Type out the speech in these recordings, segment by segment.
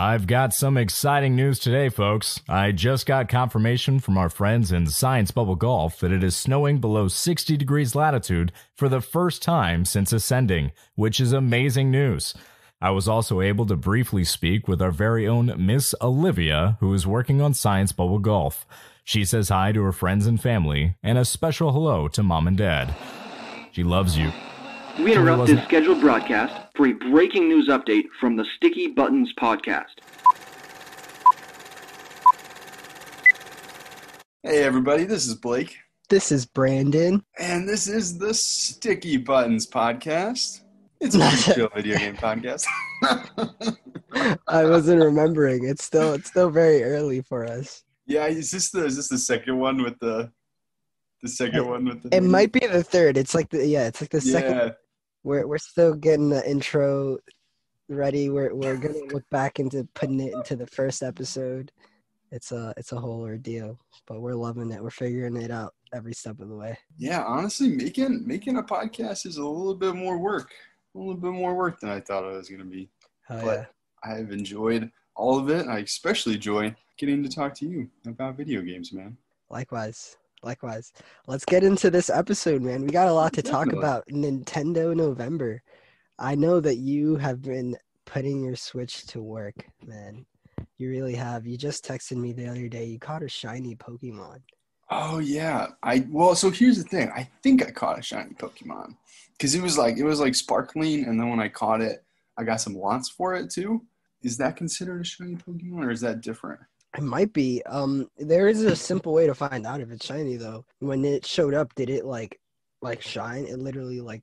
I've got some exciting news today, folks. I just got confirmation from our friends in Science Bubble Golf that it is snowing below 60 degrees latitude for the first time since ascending, which is amazing news. I was also able to briefly speak with our very own Miss Olivia, who is working on Science Bubble Golf. She says hi to her friends and family, and a special hello to mom and dad. She loves you. We interrupt this scheduled broadcast for a breaking news update from the Sticky Buttons podcast. Hey everybody, this is Blake, This is Brandon. and this is the Sticky Buttons podcast. It's a pretty chill video game podcast. I wasn't remembering. It's still it's still very early for us. yeah, is this the is this the second one with the the second one with the It might be the third. It's like the yeah, it's like the second yeah we're we're still getting the intro ready. We're we're gonna look back into putting it into the first episode. It's a it's a whole ordeal, but we're loving it. We're figuring it out every step of the way. yeah. Honestly, making making a podcast is a little bit more work, a little bit more work than I thought it was gonna be. Oh, But- I've enjoyed all of it. I especially enjoy getting to talk to you about video games, man. Likewise. Likewise. Let's get into this episode, man. We got a lot to talk Definitely. about. Nintendo November. I know that you have been putting your Switch to work, man. You really have. You just texted me the other day. You caught a shiny Pokemon. Oh yeah, I well. So here's the thing. I think I caught a shiny Pokemon because it was like it was like sparkling, and then when I caught it, I got some wants for it too. Is that considered a shiny Pokemon, or is that different? It might be. Um, there is a simple way to find out if it's shiny though. When it showed up, did it like like shine? It literally like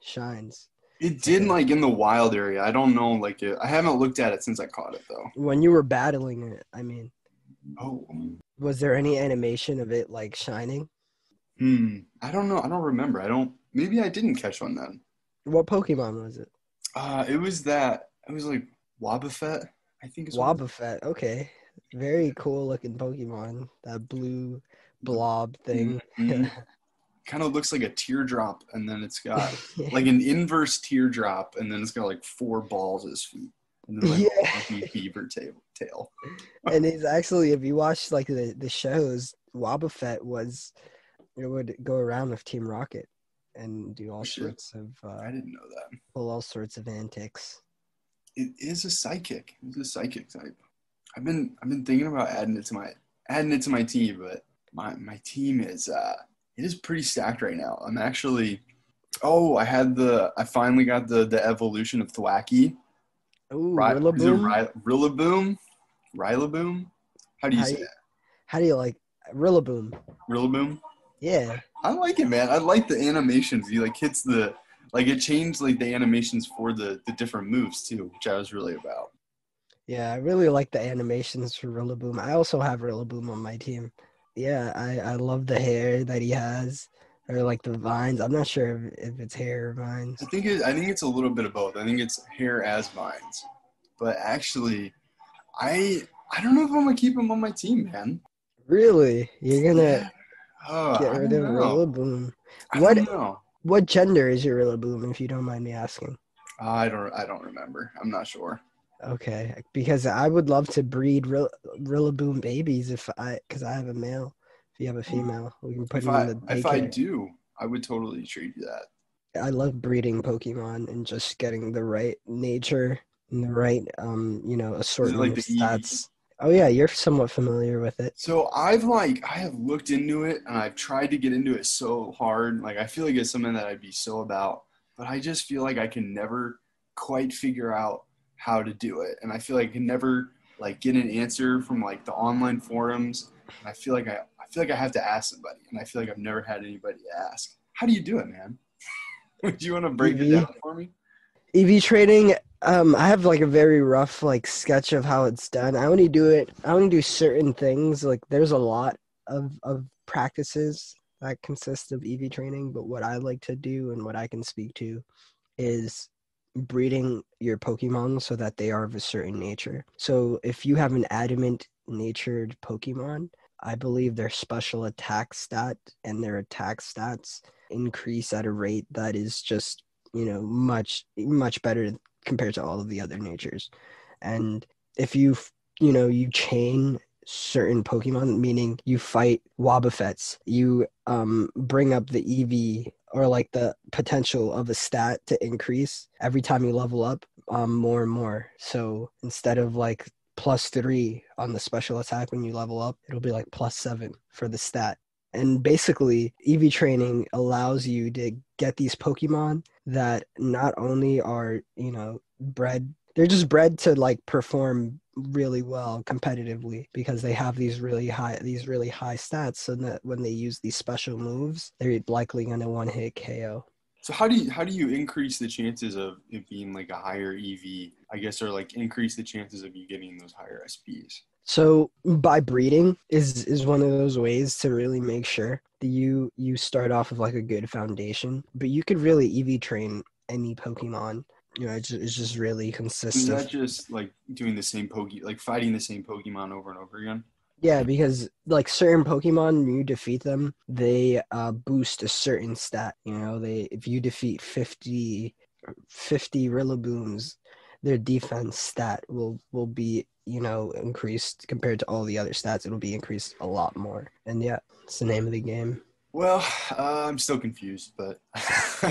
shines. It did like in the wild area. I don't know. Like it, I haven't looked at it since I caught it though. When you were battling it, I mean, Oh, was there any animation of it like shining? hmm. I don't know. I don't remember. I don't. Maybe I didn't catch one then. What Pokemon was it? Uh, it was that. It was like Wobbuffet. I think it's Wobbuffet. Okay, very cool looking Pokemon. That blue blob thing. Mhm. Kind of looks like a teardrop, and then it's got like an inverse teardrop, and then it's got like four balls as feet, and then like Yeah. beaver tail. tail. and it's actually if you watch like the the shows, Wobbuffet was it would go around with Team Rocket and do all shit. sorts of uh, I didn't know that. pull all sorts of antics. It is a psychic. It's a psychic type. I've been I've been thinking about adding it to my adding it to my team, but my my team is uh it is pretty stacked right now. I'm actually oh I had the I finally got the the evolution of Thwackey. Ooh, it Rillaboom. Ri- Rillaboom? Rillaboom? How do you How say you- it? How do you like Rillaboom? Rillaboom? Yeah, I like it, man. I like the animations. He like hits the like it changed like the animations for the the different moves too, which I was really about. Yeah, I really like the animations for Rillaboom. I also have Rillaboom on my team. Yeah, I I love the hair that he has, or like the vines. I'm not sure if, if it's hair or vines. I think it, I think it's a little bit of both. I think it's hair as vines, but actually, I I don't know if I'm gonna keep him on my team, man. Really, you're gonna. Uh, get rid of know. Rillaboom? What- What gender is your Rillaboom, if you don't mind me asking? I don't I don't remember. I'm not sure. Okay, because I would love to breed Rill- Rillaboom babies if I, because I have a male. If you have a female, we can put If them I in the if I daycare. do, I would totally treat you that. I love breeding Pokemon and just getting the right nature and the right, um, you know, assortment like of stats. Oh yeah, you're somewhat familiar with it. So I've like I have looked into it and I've tried to get into it so hard. Like I feel like it's something that I'd be so about, but I just feel like I can never quite figure out how to do it. And I feel like I can never like get an answer from like the online forums. And I feel like I I feel like I have to ask somebody and I feel like I've never had anybody ask. How do you do it, man? Would you want to break it down for me? EV training, um, I have like a very rough like sketch of how it's done. I only do it. I only do certain things. Like there's a lot of of practices that consist of EV training, but what I like to do and what I can speak to is breeding your Pokemon so that they are of a certain nature. So if you have an adamant natured Pokemon, I believe their special attack stat and their attack stats increase at a rate that is just you know much much better compared to all of the other natures and if you you know you chain certain Pokemon, meaning you fight Wobbuffets, you um bring up the EV or like the potential of a stat to increase every time you level up um more and more. So instead of like plus three on the special attack when you level up, it'll be like plus seven for the stat. And basically, EV training allows you to get these Pokemon that not only are, you know, bred, they're just bred to like perform really well competitively because they have these really high these really high stats so that when they use these special moves they're likely going to one hit KO. So how do you how do you increase the chances of it being like a higher EV, I guess, or like increase the chances of you getting those higher SPs? So by breeding is is one of those ways to really make sure that you you start off with like a good foundation. But you could really EV train any Pokemon. You know, it's just, it's just really consistent. Is that just like doing the same Poke, like fighting the same Pokemon over and over again? Yeah, because like certain Pokemon, when you defeat them, they uh, boost a certain stat. You know, they if you defeat 50, 50 Rillabooms, their defense stat will will be you know increased compared to all the other stats. It'll be increased a lot more. And yeah, it's the name of the game. Well, uh, I'm still confused, but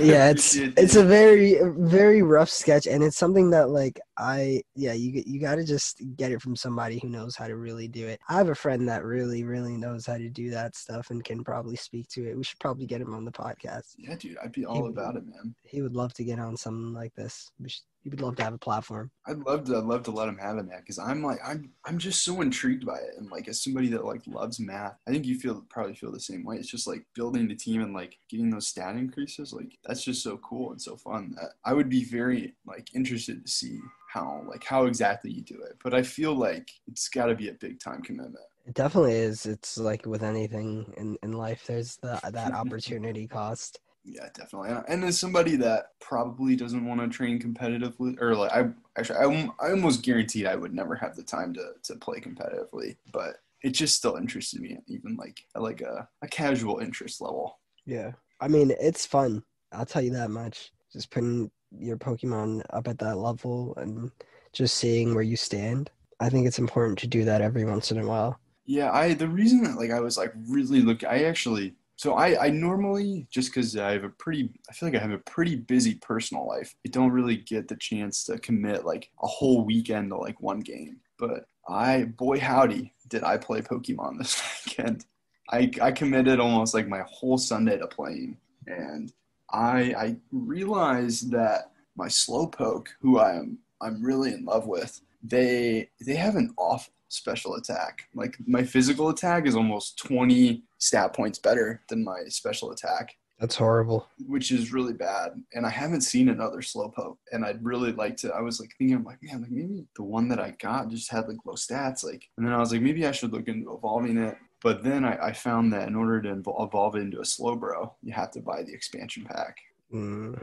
yeah it's it's a very very rough sketch and it's something that like i yeah you you got to just get it from somebody who knows how to really do it i have a friend that really really knows how to do that stuff and can probably speak to it we should probably get him on the podcast yeah, dude, I'd be all about it, man. he would love to get on something like this we should, he would love to have a platform I'd love to. I'd love to let him have it, man. Because I'm like, I'm, I'm just so intrigued by it, and like as somebody that like loves math, I think you feel probably feel the same way. It's just like building the team and like getting those stat increases. Like that's just so cool and so fun. That I would be very like interested to see how like how exactly you do it. But I feel like it's got to be a big time commitment. it definitely is it's like with anything in in life there's the, that opportunity cost Yeah, definitely. And- as somebody that probably doesn't want to train competitively, or like I actually, I, I almost guaranteed I would never have the time to to play competitively. But it just still interested me, even like at like a, a casual interest level. Yeah. I mean, it's fun. I'll tell you that much. Just putting your Pokemon up at that level and just seeing where you stand. I think it's important to do that every once in a while. Yeah, I the reason that like I was like really look, I actually so I I normally just because I have a pretty I feel like I have a pretty busy personal life. I don't really get the chance to commit like a whole weekend to like one game. But I boy howdy did I play Pokemon this weekend. I I committed almost like my whole Sunday to playing, and I I realized that my Slowpoke, who I am I'm really in love with, they they have an off special attack. Like my physical attack is almost 20 stat points better than my special attack, That's horrible. which is really bad. And I haven't seen another slowpoke. And I'd really like to I was like thinking I'm like, man, like maybe the one that I got just had like low stats. Like and then I was like, maybe I should look into evolving it. But then I, I found that in order to evol- evolve it into a Slowbro, you have to buy the expansion pack. Mm.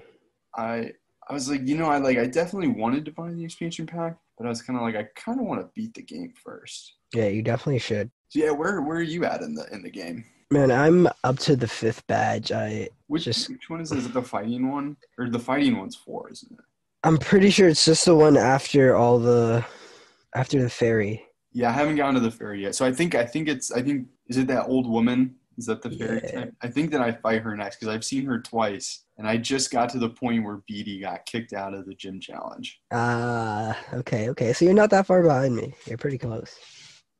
I I was like, you know, I like I definitely wanted to buy the expansion pack, but I was kind of like, I kind of want to beat the game first. Yeah, you definitely should. So yeah, where where are you at in the in the game? Man, I'm up to the fifth badge. I Which Just- which one is? Is it the fighting one or the fighting one's four, isn't it? I'm pretty sure it's just the one after all the after the fairy. Yeah, I haven't gotten to the fairy yet. So I think I think it's I think is it that old woman? Is that the fairy Yeah. type? I think that I fight her next because I've seen her twice, and I just got to the point where Beatty got kicked out of the gym challenge. Ah, okay, okay. So you're not that far behind me. You're pretty close.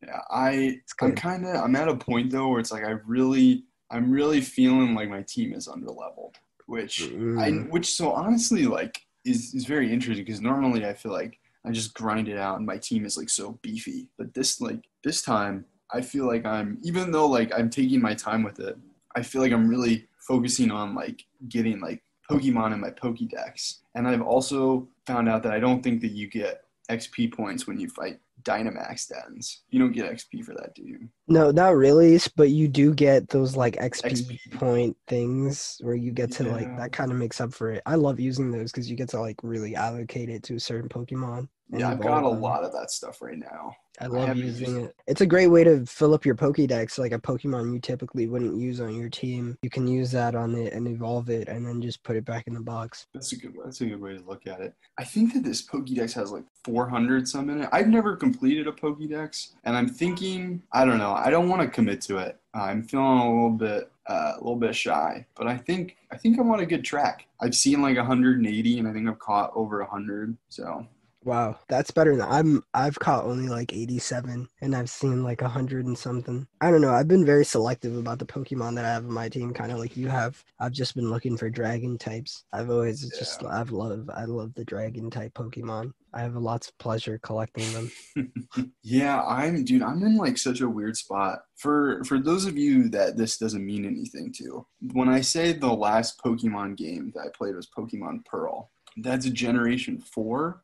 Yeah, I I'm kind of I'm at a point though where it's like I really I'm really feeling like my team is underleveled, which I Mm. which so honestly like is is very interesting because normally I feel like I just grind it out and my team is like so beefy, but this like this time I feel like I'm even though like I'm taking my time with it, I feel like I'm really focusing on like getting like Pokemon in my Pokédex, and I've also found out that I don't think that you get XP points when you fight Dynamax dens. You don't get XP for that, do you? No, not really, but you do get those like XP, XP. point things where you get to like that kind of makes up for it. I love using those because you get to like really allocate it to a certain Pokemon. Yeah, I've got a lot of that stuff right now. I love haven't using used- it. It's a great way to fill up your Pokédex, like a Pokemon you typically wouldn't use on your team. You can use that on it and evolve it, and then just put it back in the box. That's a good. That's a good way to look at it. I think that this Pokédex has like 400 some in it. I've never completed a Pokédex, and I'm thinking I don't know. I don't want to commit to it. I'm feeling a little bit, uh, a little bit shy. But I think I think I'm on a good track. I've seen like 180, and I think I've caught over 100. So Wow, that's better than I'm. I've caught only like 87, and I've seen like 100 and something. I don't know. I've been very selective about the Pokemon that I have in my team, kind of like you have. I've just been looking for dragon types. I've always just I've love I love the dragon type Pokemon. I have lots of pleasure collecting them. yeah, I'm dude. I'm in like such a weird spot. For for those of you that this doesn't mean anything to, when I say the last Pokemon game that I played was Pokemon Pearl, that's a Generation Four,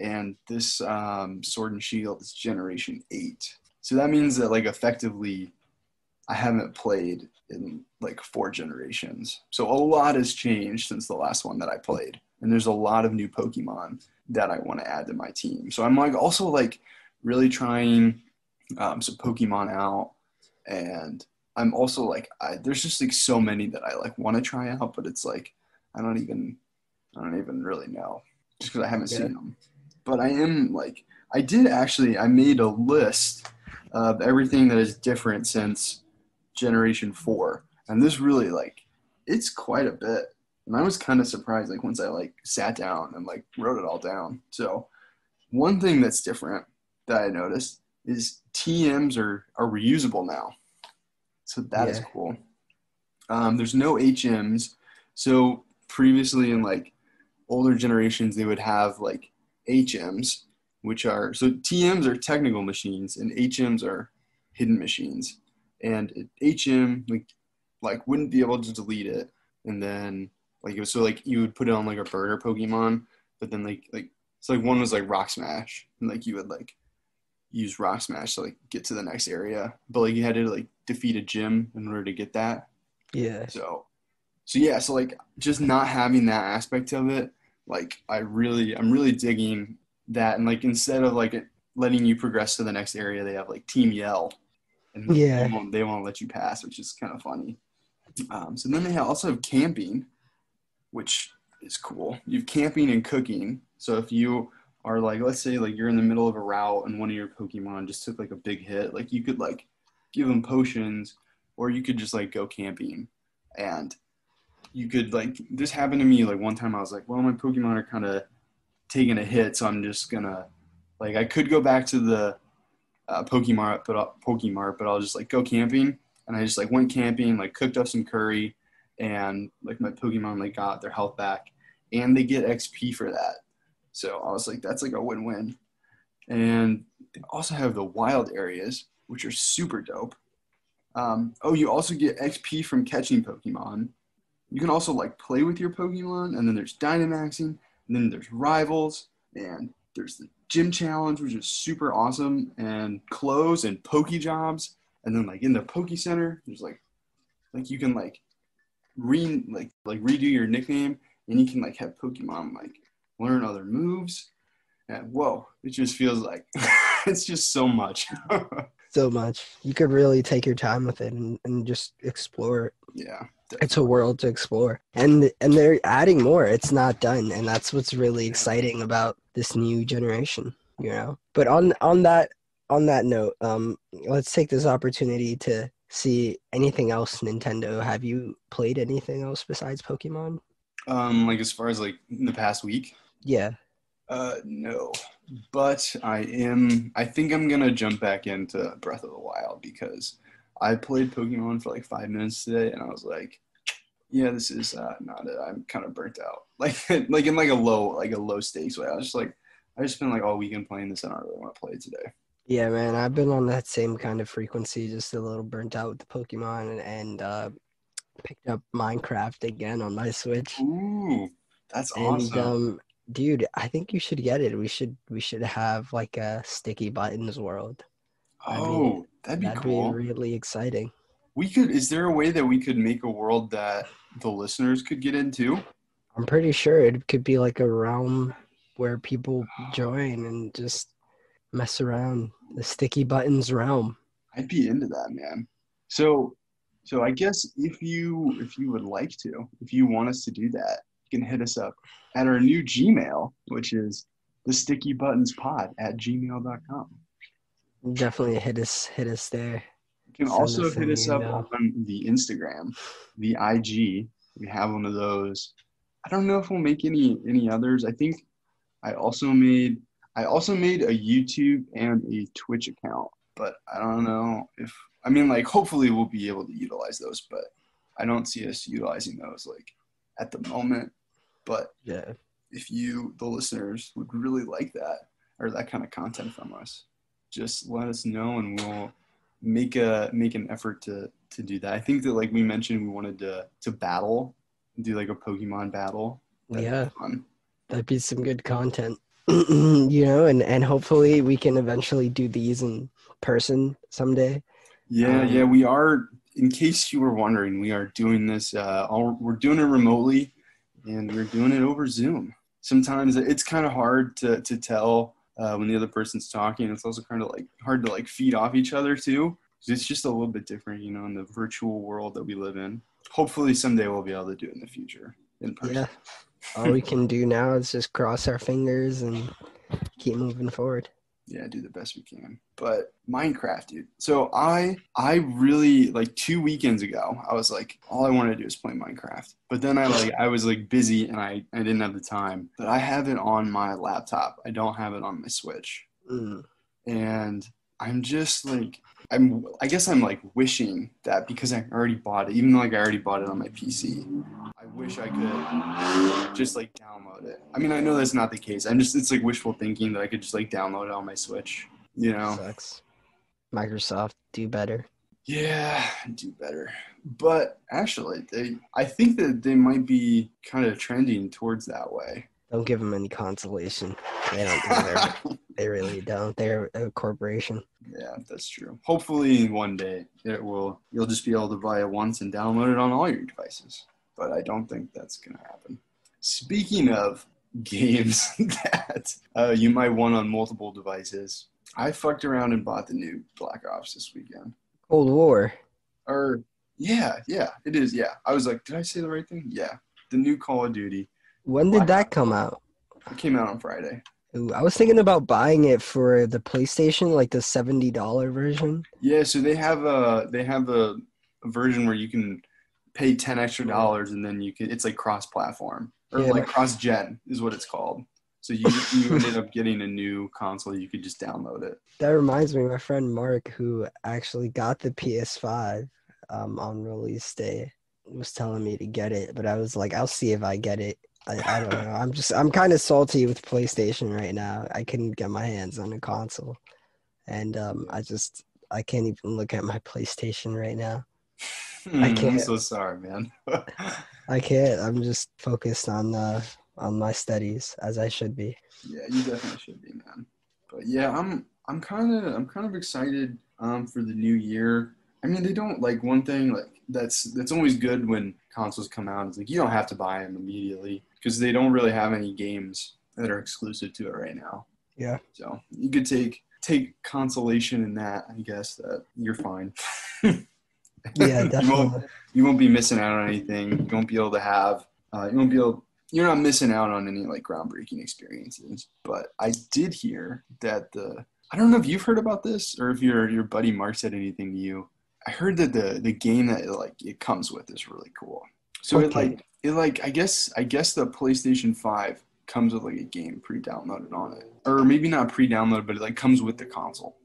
and this um, Sword and Shield is Generation Eight. So that means that like effectively, I haven't played in like four generations. So a lot has changed since the last one that I played, and there's a lot of new Pokemon that I want to add to my team. So I'm like also like really trying um, some Pokemon out, and I'm also like I, there's just like so many that I like want to try out, but it's like I don't even I don't even really know just because I haven't Yeah. seen them. But I am like I did actually I made a list of everything that is different since Generation Four, and this really like it's quite a bit. And I was kind of surprised, like once I like sat down and like wrote it all down. So one thing that's different that I noticed is TMs are are reusable now. So that is Yeah. cool. Um, there's no HMs. So previously in like older generations, they would have like HMs, which are so TMs are technical machines and HMs are hidden machines. And HM like like wouldn't be able to delete it, and then like it was so like you would put it on like a burner Pokemon, but then like like so like one was like Rock Smash, and like you would like use Rock Smash to like get to the next area, but like you had to like defeat a gym in order to get that. Yeah, So, so yeah, so like just not having that aspect of it, like I really, I'm really digging that, and like instead of like letting you progress to the next area, they have like Team Yell, and Yeah. they won't, they won't let you pass, which is kind of funny. Um, so then they also have camping, which is cool. You have camping and cooking. So if you are like, let's say like you're in the middle of a route and one of your Pokemon just took like a big hit, like you could like give them potions, or you could just like go camping, and you could like this happened to me like one time. I was like, well, my Pokemon are kind of taking a hit, so I'm just gonna like I could go back to the uh, Pokemart, but I'll, Pokemart, but I'll just like go camping, and I just like went camping, like cooked up some curry, and like my Pokemon like got their health back, and they get XP for that. So I was like, that's like a win-win. And they also have the wild areas, which are super dope. Um, oh, you also get XP from catching Pokemon. You can also like play with your Pokemon, and then there's Dynamaxing, and then there's Rivals, and there's the Gym Challenge, which is super awesome, and clothes and Poke Jobs, and then like in the Poke Center, there's like like you can like re like like redo your nickname, and you can like have Pokemon like learn other moves. And whoa, it just feels like it's just so much. so much. You could really take your time with it and, and just explore it. yeah. It's a world to explore, and and they're adding more. It's not done, and that's what's really exciting about this new generation. You know. But on on that on that note, um, let's take this opportunity to see anything else Nintendo. Have you played anything else besides Pokemon? Um, like as far as like in the past week, Yeah. uh, no, but I am. I think I'm gonna jump back into Breath of the Wild because I played Pokemon for like five minutes today, and I was like, yeah, this is uh, not it. I'm kind of burnt out. Like, like in like a low, like a low stakes way. I was just like, I just spent like all weekend playing this, and I don't really want to play it today. Yeah, man, I've been on that same kind of frequency, just a little burnt out with the Pokemon, and, and uh, picked up Minecraft again on my Switch. Ooh, that's And awesome. um, dude, I think you should get it. We should we should have like a sticky buttons world. that'd be- oh, that'd be That'd cool. be really exciting. We could. Is there a way that we could make a world that the listeners could get into? I'm pretty sure it could be like a realm where people oh. join and just mess around the sticky buttons realm. I'd be into that, man. So, so I guess if you if you would like to, if you want us to do that, can hit us up at our new Gmail, which is the sticky buttons pod at gmail.com. Definitely hit us hit us there. You can Send also us hit us up on the Instagram, the IG. We have one of those. I don't know if we'll make any any others. I think I also made I also made a YouTube and a Twitch account, but I don't know if I mean like hopefully we'll be able to utilize those, but I don't see us utilizing those like at the moment. But Yeah. if you the listeners would really like that or that kind of content from us just let us know and we'll make a make an effort to to do that i think that like we mentioned we wanted to to battle do like a pokemon battle That'd Yeah. fun. That'd be some good content. you know, and, and hopefully we can eventually do these in person someday. yeah Um, yeah we are in case you were wondering we are doing this uh all, we're doing it remotely and we're doing it over zoom. Sometimes it's kind of hard to to tell uh, when the other person's talking. It's also kind of like hard to like feed off each other too. It's just a little bit different you know in the virtual world that we live in. Hopefully someday we'll be able to do it in the future in person. Yeah. All we can do now is just cross our fingers and keep moving forward. Yeah do the best we can. But minecraft dude. So i i really like two weekends ago i was like all i want to do is play minecraft. But then i like i was like busy and i i didn't have the time. But i have it on my laptop. I don't have it on my switch. Mm. and i'm just like i'm i guess i'm like wishing that because i already bought it even though like i already bought it on my pc i wish i could just like download it. I mean i know that's not the case. I'm just it's like wishful thinking that i could just like download it on my switch you know? Sucks. Microsoft, do better. yeah do better. But actually they i think that they might be kind of trending towards that way Don't give them any consolation. They don't. They really don't. They're a corporation. Yeah, that's true. Hopefully, one day it will. You'll just be able to buy it once and download it on all your devices. But I don't think that's gonna happen. Speaking of games that uh, you might want on multiple devices, I fucked around and bought the new Black Ops this weekend. Cold War. Or yeah, yeah, it is. Yeah, I was like, did I say the right thing? Yeah, the new Call of Duty. When did that come out? It came out on Friday. Ooh, I was thinking about buying it for the PlayStation, like the seventy dollar version. Yeah, so they have a they have a, a version where you can pay ten extra dollars and then you can it's like cross platform or Yeah, like my- cross gen is what it's called. So you you ended up getting a new console. You could just download it. That reminds me, my friend Mark, who actually got the PS5 um, on release day, was telling me to get it, but I was like, I'll see if I get it. I, I don't know. I'm just, I'm kind of salty with PlayStation right now. I couldn't get my hands on a console, and um, I just, I can't even look at my PlayStation right now. Hmm, I'm can't. so sorry, man. I can't. I'm just focused on uh, on my studies as I should be. Yeah, you definitely should be, man. But yeah, I'm I'm kind of I'm kind of excited um, for the new year. I mean, they don't like one thing like that's that's always good when consoles come out. It's like you don't have to buy them immediately because they don't really have any games that are exclusive to it right now. Yeah. So you could take take consolation in that. I guess that you're fine. Yeah, you won't definitely. you won't be missing out on anything. You won't be able to have. Uh, you won't be able. You're not missing out on any like groundbreaking experiences. But I did hear that the. I don't know if you've heard about this or if your your buddy Mark said anything to you. I heard that the the game that it, like it comes with is really cool. So it like it like I guess I guess the PlayStation Five comes with like a game pre-downloaded on it, or maybe not pre-downloaded, but it like comes with the console.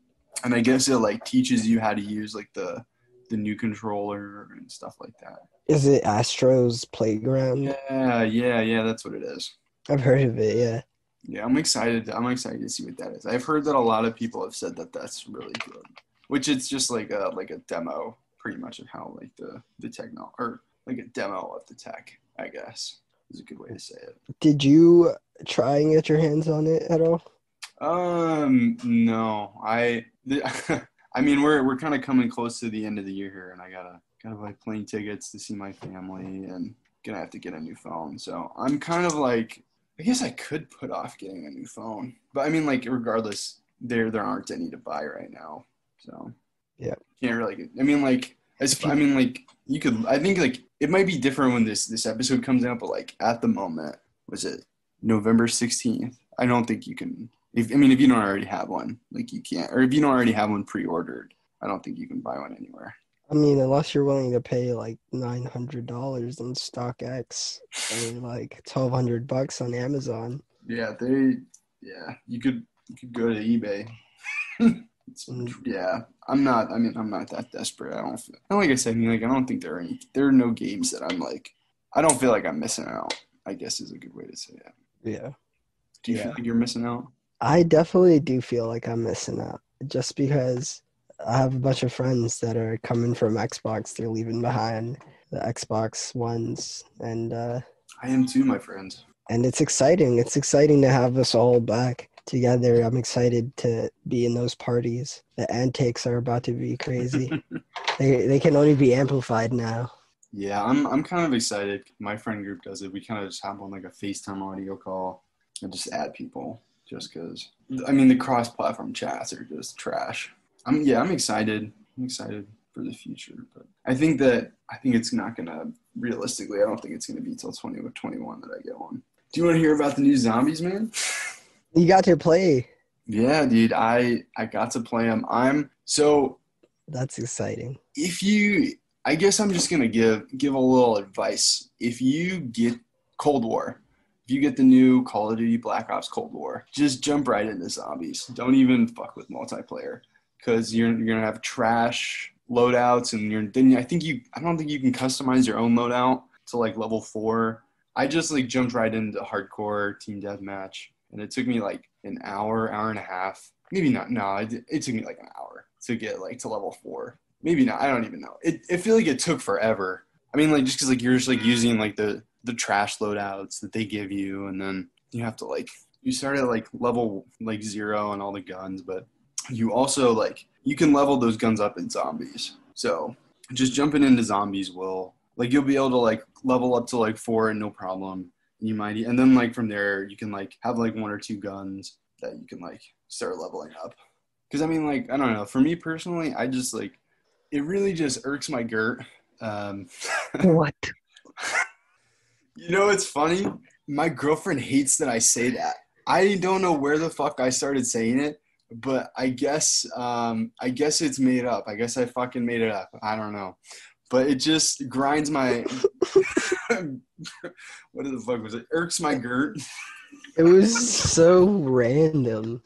And I guess it like teaches you how to use like the the new controller and stuff like that. Is it Astro's Playground? Yeah, yeah, yeah. That's what it is. I've heard of it. Yeah. Yeah, I'm excited. I'm excited to see what that is. I've heard that a lot of people have said that that's really good. Which it's just like a like a demo, pretty much of how like the the techno or like a demo of the tech. I guess is a good way to say it. Did you try and get your hands on it at all? Um, no, I, the, I mean, we're we're kind of coming close to the end of the year here, and I gotta gotta buy plane tickets to see my family, and gonna have to get a new phone. So I'm kind of like I guess I could put off getting a new phone, but I mean, like, regardless, there there aren't any to buy right now, so Yeah. can't really. I mean, like, as I mean, like, you could. I think like it might be different when this this episode comes out, but like at the moment, was it November sixteenth? I don't think you can. If I mean, if you don't already have one, like you can't, or if you don't already have one pre-ordered, I don't think you can buy one anywhere. I mean, unless you're willing to pay like nine hundred dollars on StockX or like twelve hundred bucks on Amazon. Yeah, they. Yeah, you could you could go to eBay. It's- yeah, I'm not. I mean, I'm not that desperate. I don't. Feel, and like I said, I mean, like I don't think there are any. There are no games that I'm like. I don't feel like I'm missing out. I guess is a good way to say it. Yeah. Do you Yeah. feel like you're missing out? I definitely do feel like I'm missing out just because I have a bunch of friends that are coming from Xbox. They're leaving behind the Xbox ones and uh I am too, my friends. and it's exciting. It's exciting to have us all back together. I'm excited to be in those parties. The antics are about to be crazy. they they can only be amplified now. Yeah, I'm. I'm kind of excited. My friend group does it. We kind of just hop on like a FaceTime audio call and just add people, just because. I mean, the cross-platform chats are just trash. I'm. Yeah, I'm excited. I'm excited for the future, but I think that I think it's not gonna. Realistically, I don't think it's gonna be till 2021 that I get one. Do you want to hear about the new zombies, man? You got to play. Yeah, dude. I I got to play them. I'm so That's exciting. if you i guess i'm just gonna give give a little advice if you get cold war if you get the new call of duty black ops cold war just jump right into zombies don't even fuck with multiplayer because you're, you're gonna have trash loadouts and you're then i think you i don't think you can customize your own loadout to like level four i just like jumped right into hardcore team deathmatch and it took me like an hour hour and a half maybe not no it, it took me like an hour to get like to level four maybe not. I don't even know. It I feel like it took forever. I mean, like just because like you're just like using like the the trash loadouts that they give you, and then you have to like you start at like level like zero on all the guns, but you also like you can level those guns up in zombies. So just jumping into zombies will like you'll be able to like level up to like four and no problem. You might and then like from there you can like have like one or two guns that you can like start leveling up. Because I mean, like I don't know. For me personally, I just like it really just irks my girt. Um, What? you know, it's funny. My girlfriend hates that I say that. I don't know where the fuck I started saying it, but I guess um, I guess it's made up. I guess I fucking made it up. I don't know, but it just grinds my. what the fuck was it? Irks my girt. It was so random.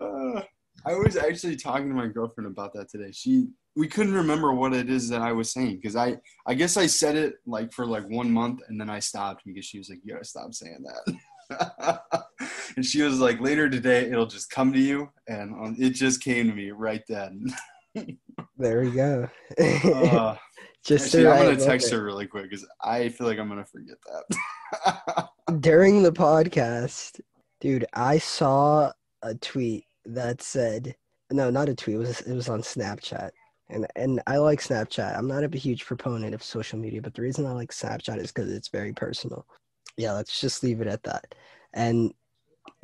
Uh, I was actually talking to my girlfriend about that today. She we couldn't remember what it is that I was saying because I I guess I said it like for like one month and then I stopped because she was like you gotta stop saying that. and she was like later today it'll just come to you and it just came to me right then. There we go. Uh, Just actually, I'm gonna text her really quick because I feel like I'm gonna forget that. during the podcast, dude, I saw a tweet that said, no, not a tweet. It was it was on Snapchat, and and I like Snapchat. I'm not a huge proponent of social media, but the reason I like Snapchat is because it's very personal. Yeah, let's just leave it at that. And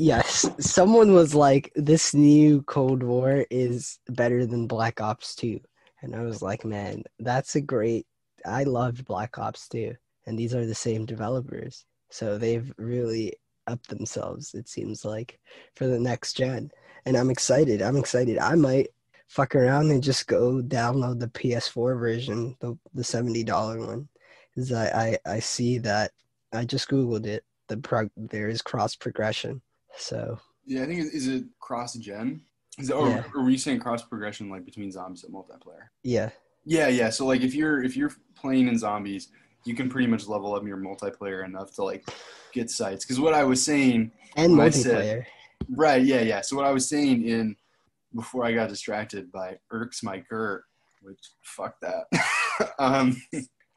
yes, someone was like, "This new Cold War is better than Black Ops 2," and I was like, "Man, that's a great." I loved Black Ops 2, and these are the same developers. So they've really upped themselves, it seems like, for the next gen. And I'm excited. I'm excited. I might fuck around and just go download the PS4 version, the the seventy dollar one. Because I, I, I see that I just Googled it. The prog- there is cross progression. So yeah, I think is it cross gen. Is it, or Yeah. are we saying cross progression like between zombies and multiplayer? yeah. Yeah, yeah. So like if you're if you're playing in zombies, you can pretty much level up your multiplayer enough to like get sites. Because what I was saying, And I said- multiplayer. right? Yeah, yeah. So what I was saying in before I got distracted by irks my girt, which fuck that. um,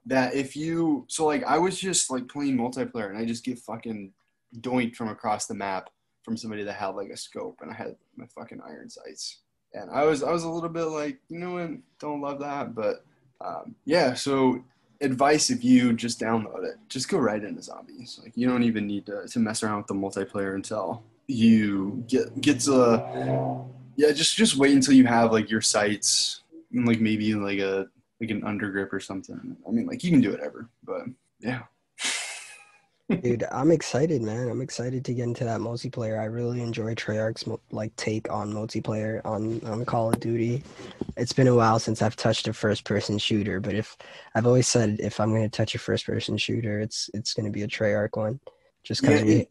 that if you so like I was just like playing multiplayer and I just get fucking doinked from across the map from somebody that had like a scope and I had my fucking iron sights. And I was I was a little bit like, you know what, don't love that, but um, yeah, so advice if you just download it, just go right into zombies. Like you don't even need to, to mess around with the multiplayer until you get get to yeah, just just wait until you have like your sights and like maybe like a like an undergrip or something. I mean like you can do whatever, but yeah. Dude, I'm excited, man. I'm excited to get into that multiplayer. I really enjoy Treyarch's like take on multiplayer on on Call of Duty. It's been a while since I've touched a first-person shooter, but if I've always said if I'm going to touch a first-person shooter, it's it's going to be a Treyarch one, just because Yeah,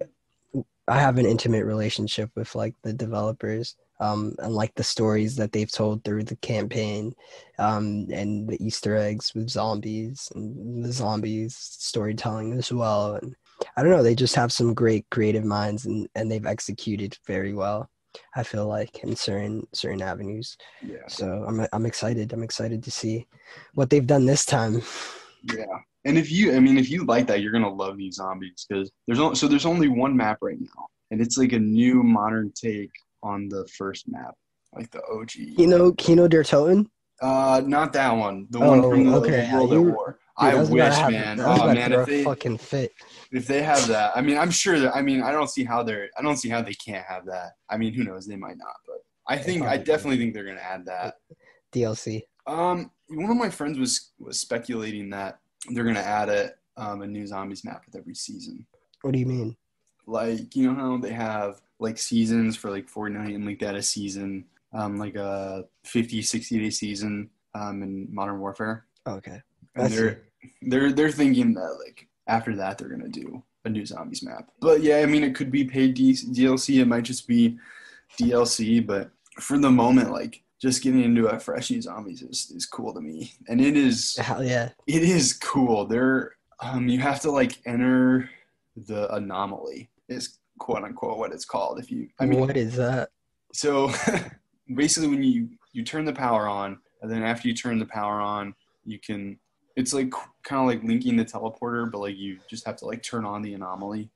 we I have an intimate relationship with like the developers, um, and like the stories that they've told through the campaign, um, and the Easter eggs with zombies and the zombies storytelling as well, and I don't know. They just have some great creative minds, and, and they've executed very well. I feel like in certain certain avenues. Yeah. So I'm I'm excited. I'm excited to see what they've done this time. Yeah. And if you, I mean, if you like that, you're gonna love these zombies because there's only so there's only one map right now, and it's like a new modern take on the first map, like the OG. Kino Kino der Toten. Uh, not that one. The Oh, one from the okay. World You- at War. Dude, I wish, man. Oh man, if they fucking fit. if they have that, I mean, I'm sure that. I mean, I don't see how they're. I don't see how they can't have that. I mean, who knows? They might not, but I think I definitely think they're gonna add that. DLC. Um, one of my friends was was speculating that they're gonna add it um, a new zombies map with every season. What do you mean? Like you know how they have like seasons for like Fortnite and like that a season, um, like a 50, 60 day season um, in Modern Warfare, Okay. And they're they're they're thinking that like after that they're gonna do a new zombies map. But yeah, I mean it could be paid D- DLC, it might just be DLC, but for the moment, like just getting into a fresh new zombies is, is cool to me, and it is Hell yeah. it is cool. There, um, you have to like enter the anomaly is quote unquote what it's called. If you, I mean, what is that? so basically when you you turn the power on, and then after you turn the power on, you can. It's like kind of like linking the teleporter, but like you just have to like turn on the anomaly.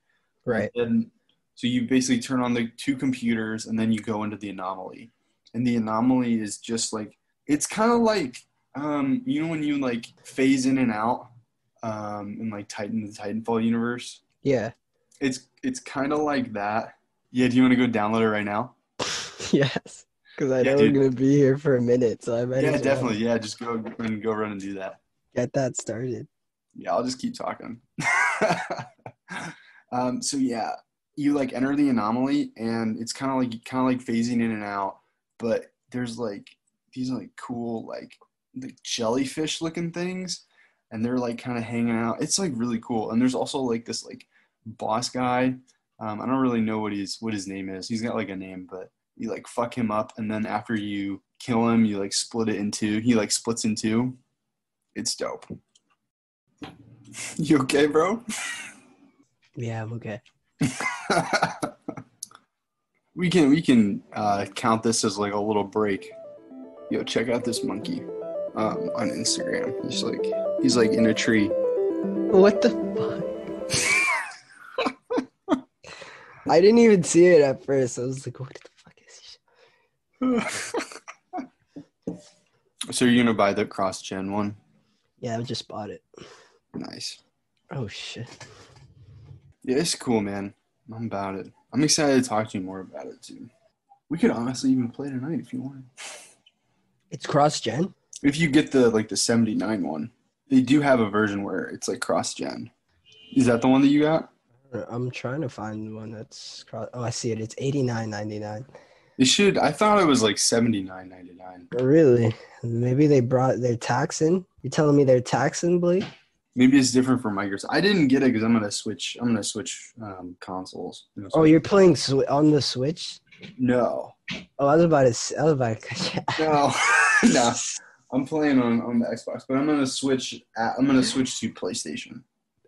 Right. And so you basically turn on the two computers and then you go into the anomaly. And the anomaly is just like it's kind of like um, you know when you like phase in and out um, in like Titan the Titanfall universe. Yeah. It's it's kind of like that. Yeah, do you want to go download it right now? yes. Because I Yeah, know dude. we're gonna be here for a minute, so I might yeah, well definitely. Yeah, just go and go run and do that. Get that started. Yeah, I'll just keep talking. um, so yeah, you like enter the anomaly, and it's kind of like kind of like phasing in and out. But there's like these like cool like the jellyfish looking things, and they're like kind of hanging out. It's like really cool. And there's also like this like boss guy. Um, I don't really know what he's what his name is. He's got like a name, but you like fuck him up, and then after you kill him, you like split it in two. He like splits in two. It's dope. You okay, bro? Yeah, I'm okay. we can we can uh, count this as like a little break. Yo, check out this monkey um, on Instagram. He's like he's like in a tree. What the fuck? I didn't even see it at first. I was like, what the fuck is he? so you're gonna buy the cross gen one? Yeah, I just bought it. Nice. Oh shit. Yeah, it's cool, man. I'm about it. I'm excited to talk to you more about it too. We could honestly even play tonight if you want. It's cross gen? If you get the like the 79 one, they do have a version where it's like cross gen. Is that the one that you got? I'm trying to find the one that's cross. Oh, I see it. It's eighty nine ninety nine. It should. I thought it was like 79.99. Really? Maybe they brought their tax in. You're telling me they're taxing, Blake? Maybe it's different for Microsoft. I didn't get it because I'm gonna switch. I'm gonna switch um, consoles. Oh, you're playing sw- on the Switch? no, Oh, I was about to. I was about to. no, no. I'm playing on on the Xbox, but I'm gonna switch. At, I'm gonna switch to PlayStation.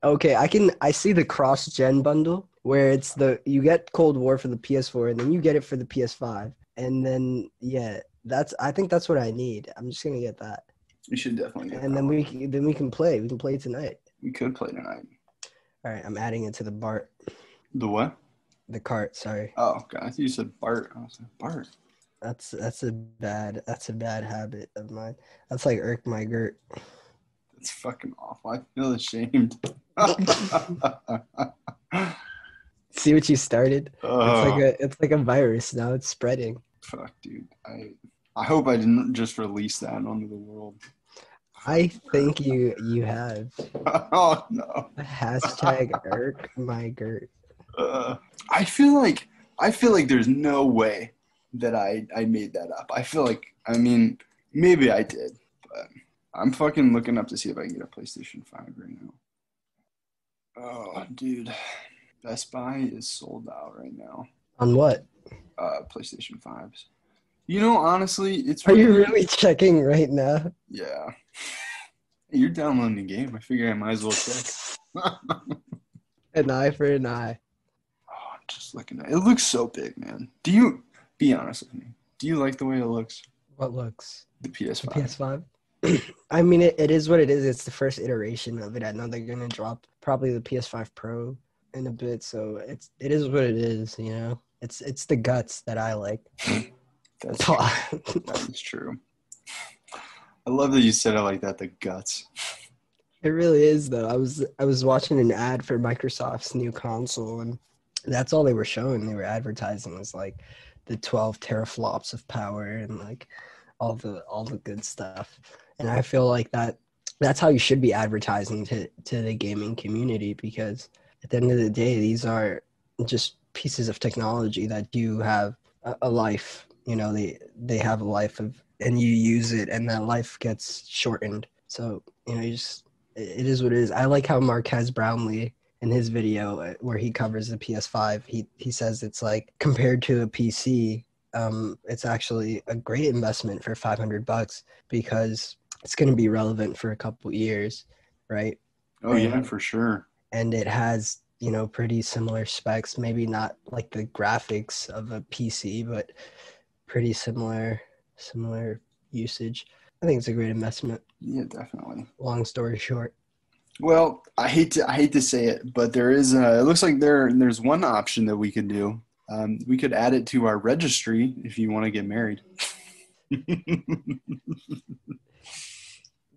Okay, I can. I see the cross gen bundle where it's the you get Cold War for the PS4 and then you get it for the PS5, and then yeah, that's. I think that's what I need. I'm just gonna get that, We should definitely get and that then we c- then we can play. We can play tonight. we could play tonight. All right, I'm adding it to the Bart, The what? the cart. Sorry, Oh, God, I thought you said Bart. I was like, Bart. that's that's a bad that's a bad habit of mine. That's like irk my girt. It's fucking awful. I feel ashamed. See what you started? It's like a it's like a virus now. It's spreading. fuck, dude. I I hope I didn't just release that onto the world. I think you you have oh no. hashtag irk my girt. Uh, I feel like I feel like there's no way that I I made that up. I feel like I mean maybe I did, but I'm fucking looking up to see if I can get a PlayStation 5 right now. Oh, dude. Best Buy is sold out right now. On what? Uh PlayStation 5s. You know, honestly, it's Are you really checking right now? Yeah. You're downloading the game. I figure I might as well check. An eye for an eye. Oh, I'm just looking at it. It looks so big, man. Do you be honest with me? Do you like the way it looks? What looks? The PS5. PS5. I mean, it, it is what it is. It's the first iteration of it. I know they're gonna drop probably the PS5 Pro in a bit, so it's it is what it is. You know, it's it's the guts that I like. That's. That is true. I love that you said it like that. The guts. it really is though. I was I was watching an ad for Microsoft's new console, and that's all they were showing. They were advertising was like the 12 teraflops of power and like all the all the good stuff. And I feel like that that's how you should be advertising to to the gaming community because at the end of the day, these are just pieces of technology that do have a, a life. You know, they they have a life of, and you use it, and that life gets shortened. So you know, you just it is what it is. I like how Marques Brownlee in his video uh, where he covers the PS5, he he says it's like compared to a PC, um, it's actually a great investment for 500 bucks because it's going to be relevant for a couple years, right? Oh yeah, for sure. and it has you know pretty similar specs maybe not like the graphics of a pc but pretty similar similar usage. I think it's a great investment. Yeah, definitely. long story short. Well, I hate to I hate to say it, but there is a, it looks like there there's one option that we could do. Um, we could add it to our registry if you want to get married.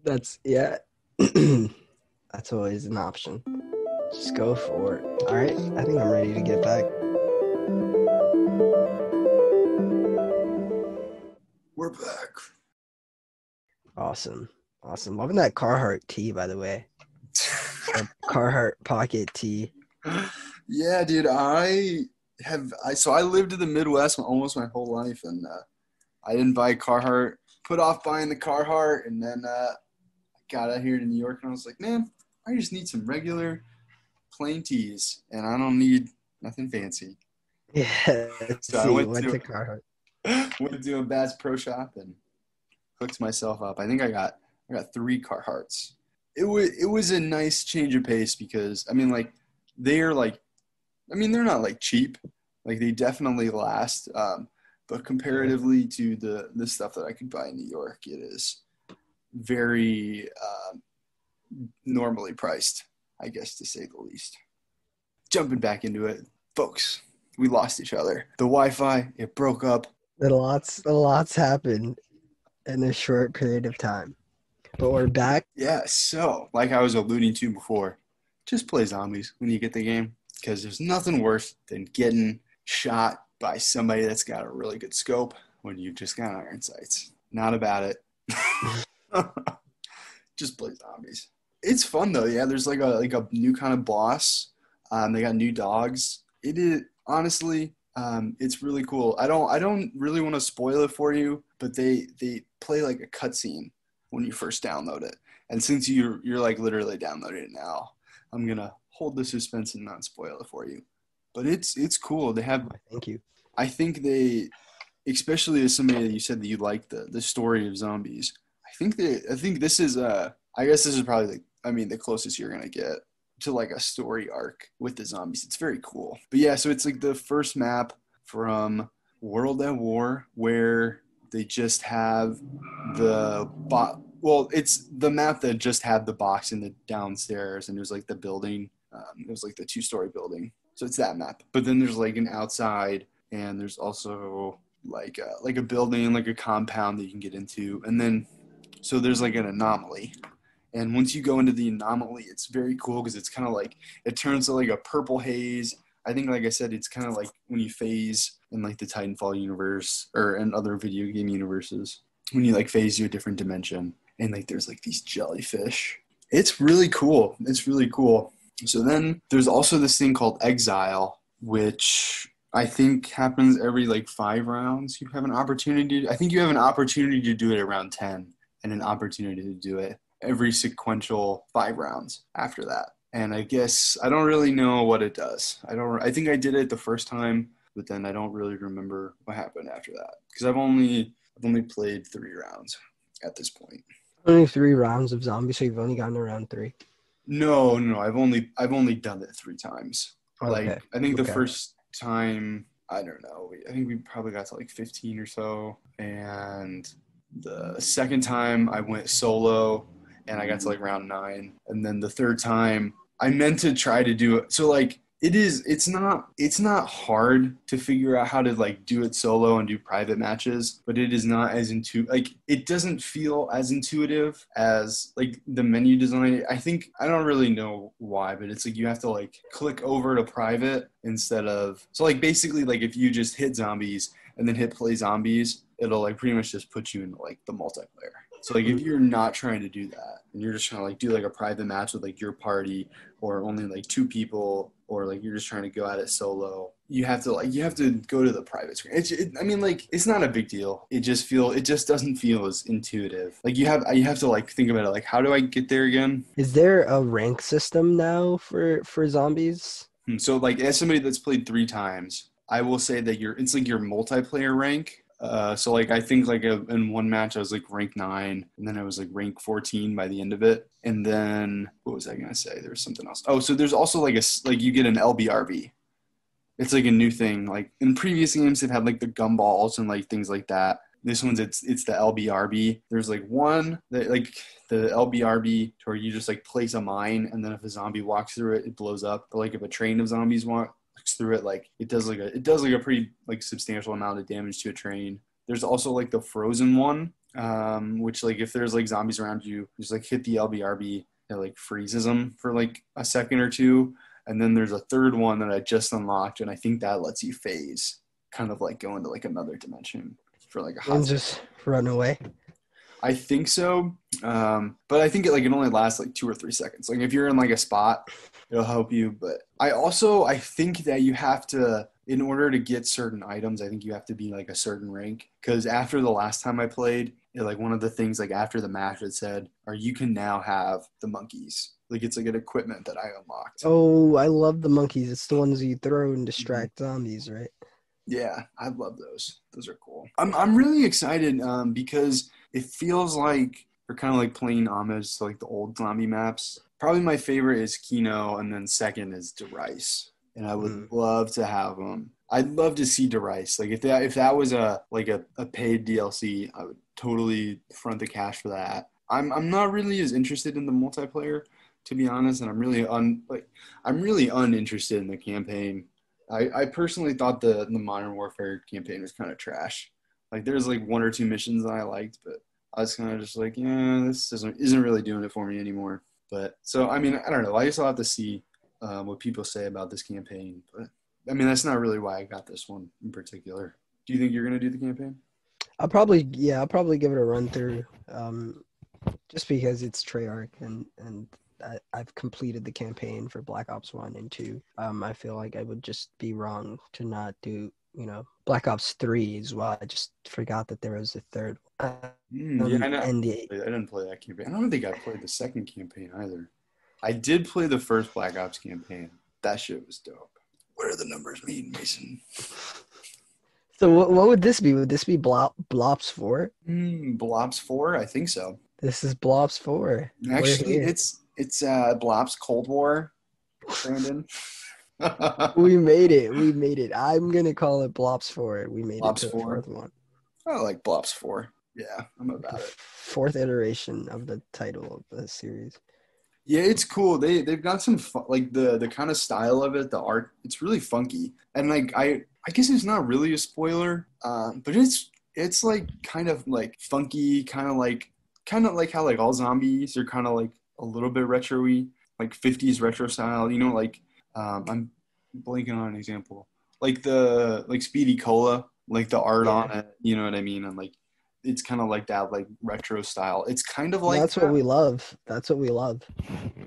that's yeah. That's always an option. Just go for it. All right i think i'm ready to get back We're back. awesome awesome loving that carhartt tee by the way carhartt pocket tee yeah, dude. I have I so I lived in the Midwest almost my whole life, and uh, I didn't buy Carhartt. Put off buying the Carhartt, and then uh, I got out here to New York, and I was like, man, I just need some regular plain tees, and I don't need nothing fancy. yeah So I see, went went to- to carhartt Went to a Bass Pro Shop and hooked myself up. I think I got I got three Carhartts. It was it was a nice change of pace because I mean like they're like I mean they're not like cheap. Like they definitely last. Um, but comparatively to the the stuff that I could buy in New York, it is very um, normally priced, I guess to say the least. Jumping back into it, folks, we lost each other. The Wi-Fi it broke up. A lots, a lots happened in a short period of time, but we're back. Yeah, so like I was alluding to before, just play zombies when you get the game because there's nothing worse than getting shot by somebody that's got a really good scope when you've just got iron sights. Not about it. just play zombies. It's fun though. Yeah, there's like a like a new kind of boss. Um, they got new dogs. It is honestly, um, it's really cool. I don't I don't really want to spoil it for you, but they they play like a cutscene when you first download it. And since you're you're like literally downloading it now, I'm gonna hold the suspense and not spoil it for you. But it's it's cool. They have Thank you. I think they especially as somebody that you said that you like the the story of zombies. I think that I think this is uh I guess this is probably the, I mean the closest you're gonna get to like a story arc with the zombies. It's very cool. But yeah, so it's like the first map from World at War where they just have the bo- well, it's the map that just had the box in the downstairs and it was like the building. Um, it was like the two story building. So it's that map. But then there's like an outside and there's also like a, like a building, like a compound that you can get into. And then so there's like an anomaly. And once you go into the anomaly, it's very cool because it's kind of like it turns to like a purple haze. I think, like I said, it's kind of like when you phase in like the Titanfall universe or in other video game universes, when you like phase to a different dimension, and like there's like these jellyfish. It's really cool. It's really cool. So then there's also this thing called Exfil, which I think happens every like five rounds. You have an opportunity. I think you have an opportunity to do it around 10 and an opportunity to do it every sequential five rounds after that. And I guess I don't really know what it does. I don't, I think I did it the first time, but then I don't really remember what happened after that because I've only, I've only played three rounds at this point. Only three rounds of zombies, so you've only gotten around three. No, no, I've only, I've only done it three times. Like, I think the okay. first time I don't know. I think we probably got to like 15 or so. And the second time I went solo and I got to mm-hmm. like round nine. And then the third time I meant to try to do it. So like it is it's not it's not hard to figure out how to like do it solo and do private matches, but it is not as intu like it doesn't feel as intuitive as like the menu design. I think I don't really know why, but it's like you have to like click over to private instead of so like basically like if you just hit zombies and then hit play zombies, it'll like pretty much just put you in like the multiplayer. So like if you're not trying to do that and you're just trying to like do like a private match with like your party or only like two people or like you're just trying to go at it solo, you have to like you have to go to the private screen. It's it, I mean like it's not a big deal. It just feel it just doesn't feel as intuitive. Like you have you have to like think about it like how do I get there again? Is there a rank system now for for zombies? Hmm, So like as somebody that's played three times, I will say that your it's like your multiplayer rank. Uh, so like I think like a, in one match I was like rank nine, and then I was like rank fourteen by the end of it. And then what was I gonna say? There was something else. Oh, so there's also like a like you get an LBRB. It's like a new thing. Like in previous games, they've had like the gumballs and like things like that. This one's it's it's the LBRB. There's like one that like the LBRB to where you just like place a mine and then if a zombie walks through it, it blows up. But like if a train of zombies walks through it, like it does like a it does like a pretty like substantial amount of damage to a train. There's also like the frozen one, um, which like if there's like zombies around you, just like hit the LBRB, it like freezes them for like a second or two. And then there's a third one that I just unlocked, and I think that lets you phase, kind of like go into like another dimension for like a hot And just run away. I think so, um, but I think it like it only lasts like two or three seconds. Like if you're in like a spot, it'll help you. But I also I think that you have to, in order to get certain items, I think you have to be like a certain rank. Because after the last time I played, it, like one of the things like after the match it said, "Or you can now have the monkeys." Like it's like an equipment that I unlocked. Oh, I love the monkeys. It's the ones you throw Mm-hmm. and distract zombies, right? Yeah, I love those. Those are cool. I'm I'm really excited um, because it feels like they're kind of like playing homage to like the old zombie maps. Probably my favorite is Kino, and then second is Der Riese, and I would Mm. love to have them. I'd love to see Der Riese. Like if that if that was a like a, a paid DLC, I would totally front the cash for that. I'm I'm not really as interested in the multiplayer, to be honest, and I'm really un like I'm really uninterested in the campaign. I, I personally thought the the Modern Warfare campaign was kind of trash. Like there's like one or two missions that I liked, but I was kind of just like, yeah, this isn't isn't really doing it for me anymore. But so I mean, I don't know. I guess I'll have to see um, what people say about this campaign. But I mean, that's not really why I got this one in particular. Do you think you're gonna do the campaign? I'll probably yeah, I'll probably give it a run through. Um, just because it's Treyarch and and I, I've completed the campaign for Black Ops One and Two. Um, I feel like I would just be wrong to not do you know Black Ops Three as well. I just forgot that there was a third. one. Mm, yeah, I, Um, know. and the I didn't play that campaign. I don't think I played the second campaign either. I did play the first Black Ops campaign. That shit was dope. What do the numbers mean, Mason? so what, what would this be? Would this be Blop Blops Four? Mm, Blops Four, I think so. This is Blops Four. Actually, it's it's uh, Blops Cold War, Brandon. we made it. We made it. I'm gonna call it Blops Four. We made Blops it to the 4. fourth one. I like Blops Four. Yeah, I'm about it. fourth iteration of the title of the series. Yeah, it's cool. They they've got some fun, like the the kind of style of it, the art. It's really funky, and like I I guess it's not really a spoiler, um, but it's it's like kind of like funky, kind of like kind of like how like all zombies are kind of like a little bit retro-y, like 50s retro style. You know, like um, I'm blanking on an example, like the like Speedy Cola, like the art Yeah. on it. You know what I mean? And like it's kind of like that, like retro style. It's kind of like That's that, what we love. That's what we love.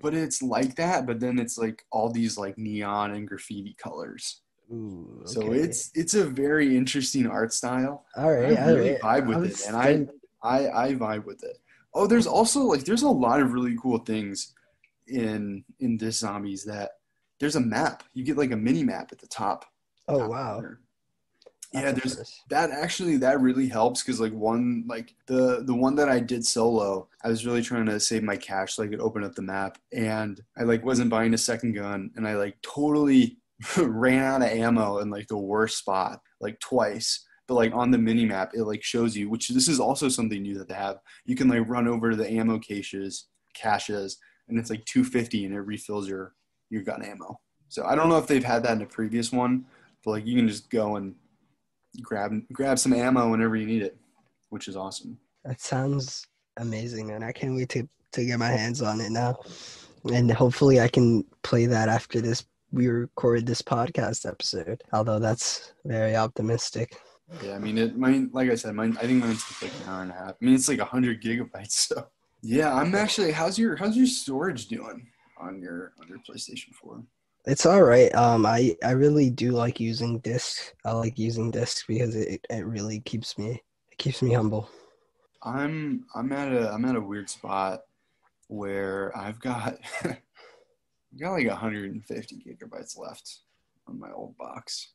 but it's like that. But then it's like all these like neon and graffiti colors. Ooh, So it's it's a very interesting art style. all right. I really right. vibe with I'm it, and I- I I vibe with it. Oh, there's also like there's a lot of really cool things in in this zombies that there's a map. You get like a mini map at the top. Oh top wow. corner. Yeah, That's there's nice. that actually that really helps because like one like the the one that I did solo, I was really trying to save my cash so I could open up the map, and I like wasn't buying a second gun, and I like totally ran out of ammo in like the worst spot like twice. But like on the mini map, it like shows you, which this is also something new that they have. You can like run over to the ammo caches, caches, and it's like 250, and it refills your your gun ammo. So I don't know if they've had that in a previous one, but like you can just go and grab grab some ammo whenever you need it, which is awesome. That sounds amazing, and I can't wait to to get my hands on it now. And hopefully, I can play that after this. We record this podcast episode. Although that's very optimistic. Yeah, I mean it. Mine, like I said, mine. I think mine's like an hour and a half. I mean, it's like hundred gigabytes. So yeah, I'm actually. How's your How's your storage doing on your on your PlayStation Four? It's all right. Um, I I really do like using discs. I like using discs because it it really keeps me it keeps me humble. I'm I'm at a I'm at a weird spot where I've got I've got like 150 gigabytes left on my old box.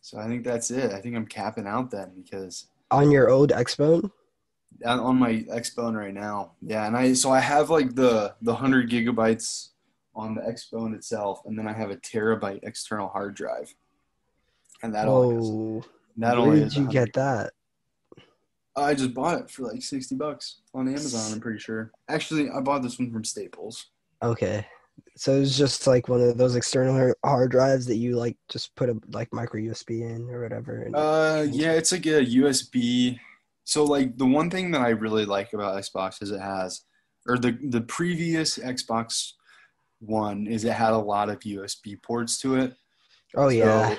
So I think that's it. I think I'm capping out then because On your old Xbone? On my Xbone right now. Yeah, and I so I have like the the 100 gigabytes on the Xbone itself and then I have a terabyte external hard drive. And that Oh, that where only did you 100 get that? I just bought it for like 60 bucks on Amazon, I'm pretty sure. Actually, I bought this one from Staples. Okay. So it's just like one of those external hard drives that you like just put a like micro USB in or whatever. And Uh, yeah, it's like a USB. So like the one thing that I really like about Xbox is it has, or the the previous Xbox One is it had a lot of USB ports to it. oh yeah. So,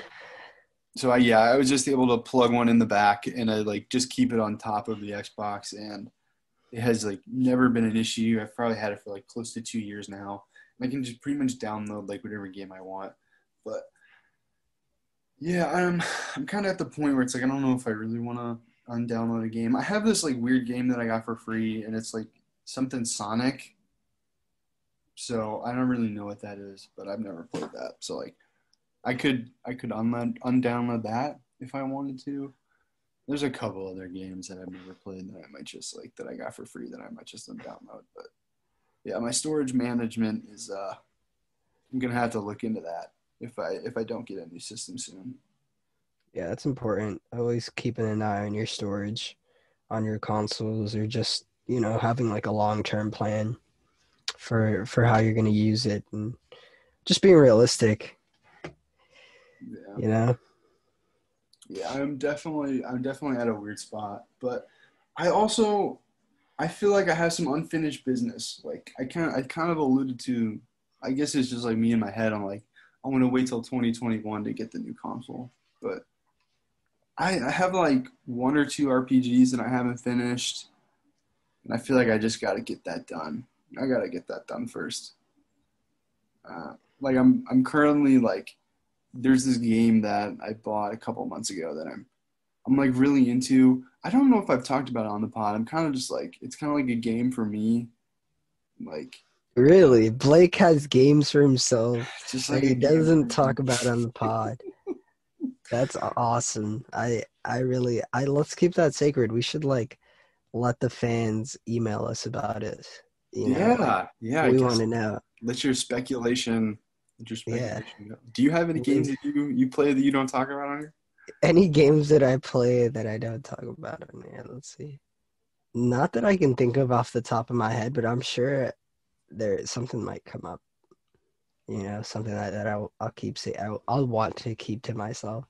so I, yeah, I was just able to plug one in the back and I like just keep it on top of the Xbox and it has like never been an issue. I've probably had it for like close to two years now. I can just pretty much download like whatever game I want. But yeah, I'm I'm kind of at the point where it's like I don't know if I really want to undownload a game. I have this like weird game that I got for free and it's like something Sonic. So I don't really know what that is, but I've never played that. So like I could I could unload undownload that if I wanted to. There's a couple other games that I've never played that I might just like that I got for free that I might just undownload. But yeah, my storage management is uh I'm gonna have to look into that if I if I don't get a new system soon. Yeah, that's important. Always keeping an eye on your storage on your consoles or just, you know, having like a long-term plan for for how you're going to use it and just being realistic, Yeah. you know. Yeah, I'm definitely I'm definitely at a weird spot, but I also I feel like I have some unfinished business. Like I kind of I kind of alluded to I guess it's just like me in my head. I'm like I'm gonna wait till 2021 to get the new console, but I I have like one or two RPGs that I haven't finished, and I feel like I just got to get that done. I got to get that done first. Uh, like I'm I'm currently like there's this game that I bought a couple months ago that I'm I'm like really into. I don't know if I've talked about it on the pod. I'm kind of just like it's kind of like a game for me. Like Really, Blake has games for himself just like he a game for doesn't talk about on the pod. That's awesome. I I really I let's keep that sacred. We should like let the fans email us about it. You know, Yeah, yeah. We want to know. let your speculation. Let your Yeah. speculation go. Do you have any games that you you play that you don't talk about on here? Any games that I play that I don't talk about on there. Let's see. Not that I can think of off the top of my head, but I'm sure there something might come up. You know, something like that I'll, I'll keep say I'll, I'll want to keep to myself.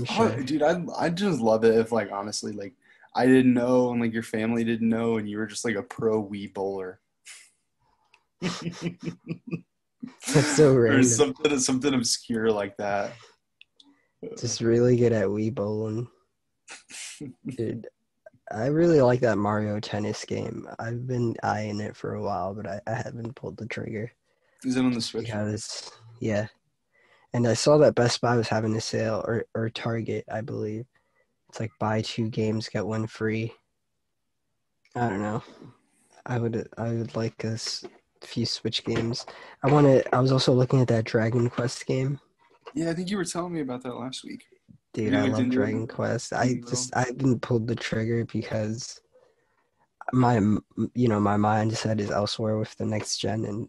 I'm oh, sure. Oh, dude, I I just love it if like honestly like I didn't know and like your family didn't know and you were just like a pro Wii bowler. That's so or random. something something obscure like that. Just really good at Wii bowling. Dude, I really like that Mario Tennis game. I've been eyeing it for a while, but I, I haven't pulled the trigger. Is it on the Switch? Yeah. And I saw that Best Buy was having a sale, or, or Target, I believe. It's like buy two games, get one free. I don't know. I would I would like a few Switch games. I want to. I was also looking at that Dragon Quest game. Yeah, I think you were telling me about that last week. Dude, I love? Dragon Quest. I just I didn't pulled the trigger because my you know my mind mindset is elsewhere with the next gen, and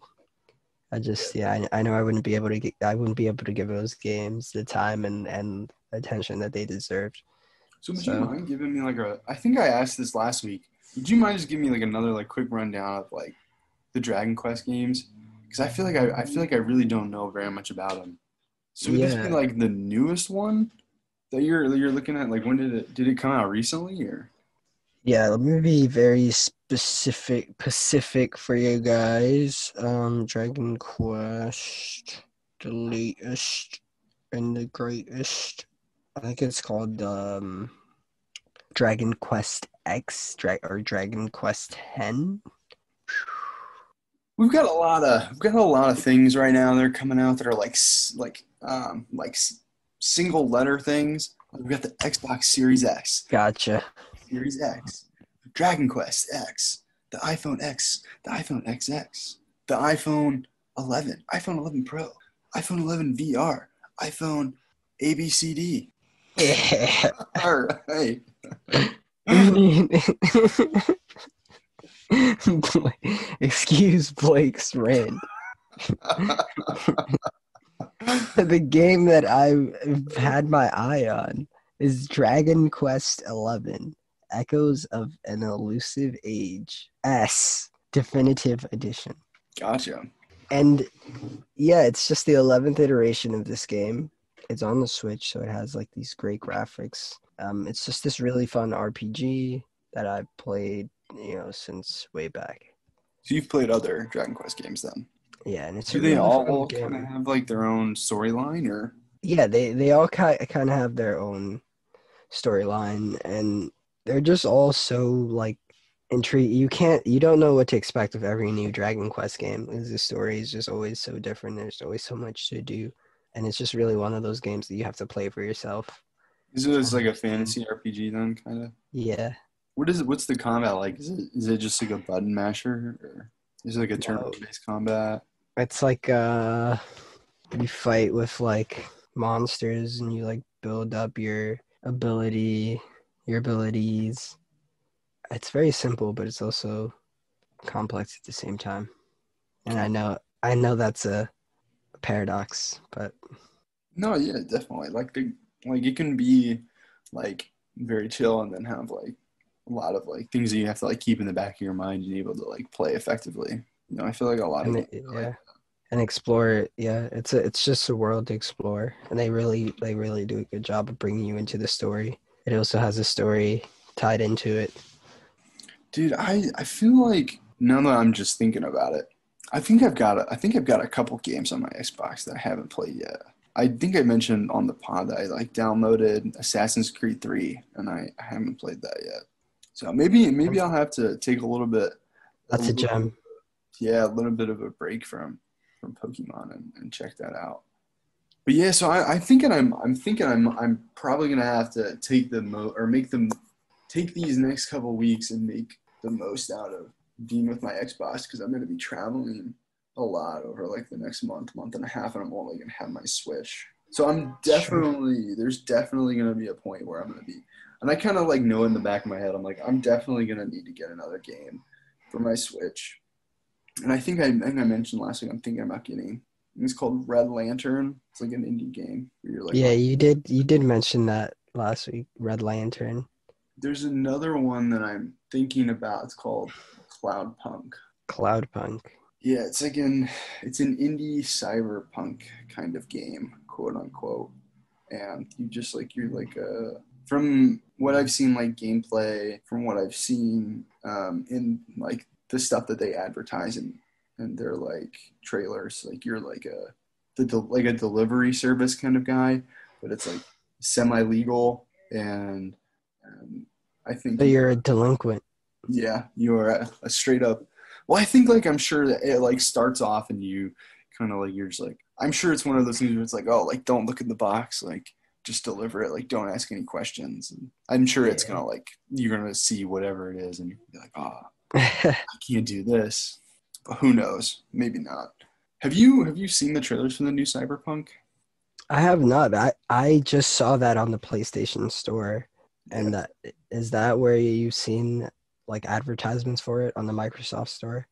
I just yeah I, I know I wouldn't be able to get I wouldn't be able to give those games the time and and attention that they deserved. So would So- you mind giving me like a? I think I asked this last week. Would you mind just giving me like another like quick rundown of like the Dragon Quest games? Because I feel like I, I feel like I really don't know very much about them. So would this be like the newest one that you're you're looking at? Like when did it did it come out recently or? Yeah, let me be very specific Pacific for you guys. Um, Dragon Quest, the latest and the greatest. I think it's called um, Dragon Quest X, dra- or Dragon Quest Ten. We've got a lot of we've got a lot of things right now that are coming out that are like like um like single letter things. We've got the Xbox Series X, Gotcha. Series X, Dragon Quest X, the iPhone X, the iPhone XX, the iPhone 11, iPhone 11 Pro, iPhone 11 VR, iPhone ABCD. Yeah. All right. Excuse Blake's rant. the game that I've had my eye on is Dragon Quest XI Echoes of an Elusive Age S Definitive Edition. gotcha. And yeah, it's just the 11th iteration of this game. It's on the Switch, so it has like these great graphics. Um, it's just this really fun RPG that I've played, you know, since way back. So you've played other Dragon Quest games then? Yeah, and it's Do they really all kind of have like their own storyline or? yeah they they all kind kind of have their own storyline and they're just all so like intrigued you can't you don't know what to expect of every new dragon quest game because the story is just always so different there's always so much to do and it's just really one of those games that you have to play for yourself Is it like a fantasy RPG then, kind of? yeah What is it? What's the combat like? Is it is it just like a button masher, or is it like a turn-based combat? it's like uh you fight with like monsters and you like build up your ability your abilities. It's very simple but it's also complex at the same time. And i know i know that's a paradox but No, yeah, definitely. Like the like it can be like very chill and then have like a lot of like things that you have to like keep in the back of your mind and be able to like play effectively. You know, I feel like a lot of and it, it, yeah. And explore it. Yeah it's a, it's just a world to explore. And they really they really do a good job of bringing you into the story it also has a story tied into it dude. I I feel like now that I'm just thinking about it, I think I've got a, I think I've got a couple games on my Xbox that I haven't played yet. I think I mentioned on the pod that I like downloaded Assassin's Creed 3 and I, I haven't played that yet. So maybe maybe I'll have to take a little bit that's a little- gem yeah, a little bit of a break from from Pokemon and, and check that out. But yeah, so I, I'm thinking I'm I'm thinking I'm I'm probably gonna have to take the mo or make them take these next couple weeks and make the most out of being with my Xbox because I'm gonna be traveling a lot over like the next month, month and a half, and I'm only gonna have my Switch. So I'm definitely there's definitely gonna be a point where I'm gonna be, and I kind of like know in the back of my head I'm like I'm definitely gonna need to get another game for my Switch and I think I, I think I mentioned last week I'm thinking about getting. It's called Red Lantern. It's like an indie game like. yeah you did you did mention that last week red lantern There's another one that I'm thinking about. It's called Cloudpunk. cloudpunk Yeah, it's like an it's an indie cyberpunk kind of game, quote unquote. And you just like you're like a from what I've seen like gameplay, from what I've seen um, in like the stuff that they advertise and and they're like trailers. Like you're like a the del- like a delivery service kind of guy, but it's like semi legal and um, I think So you're a delinquent. yeah, you are a, a straight up. Well, I think like I'm sure that it like starts off and you kind of like you're just like I'm sure it's one of those things where it's like oh like don't look in the box like just deliver it like don't ask any questions and I'm sure it's gonna like you're gonna see whatever it is and you're like oh I can't do this but who knows maybe not. Have you have you seen the trailers for the new Cyberpunk? I have not. I I just saw that on the PlayStation Store, and that is that where you've seen like advertisements for it on the Microsoft Store.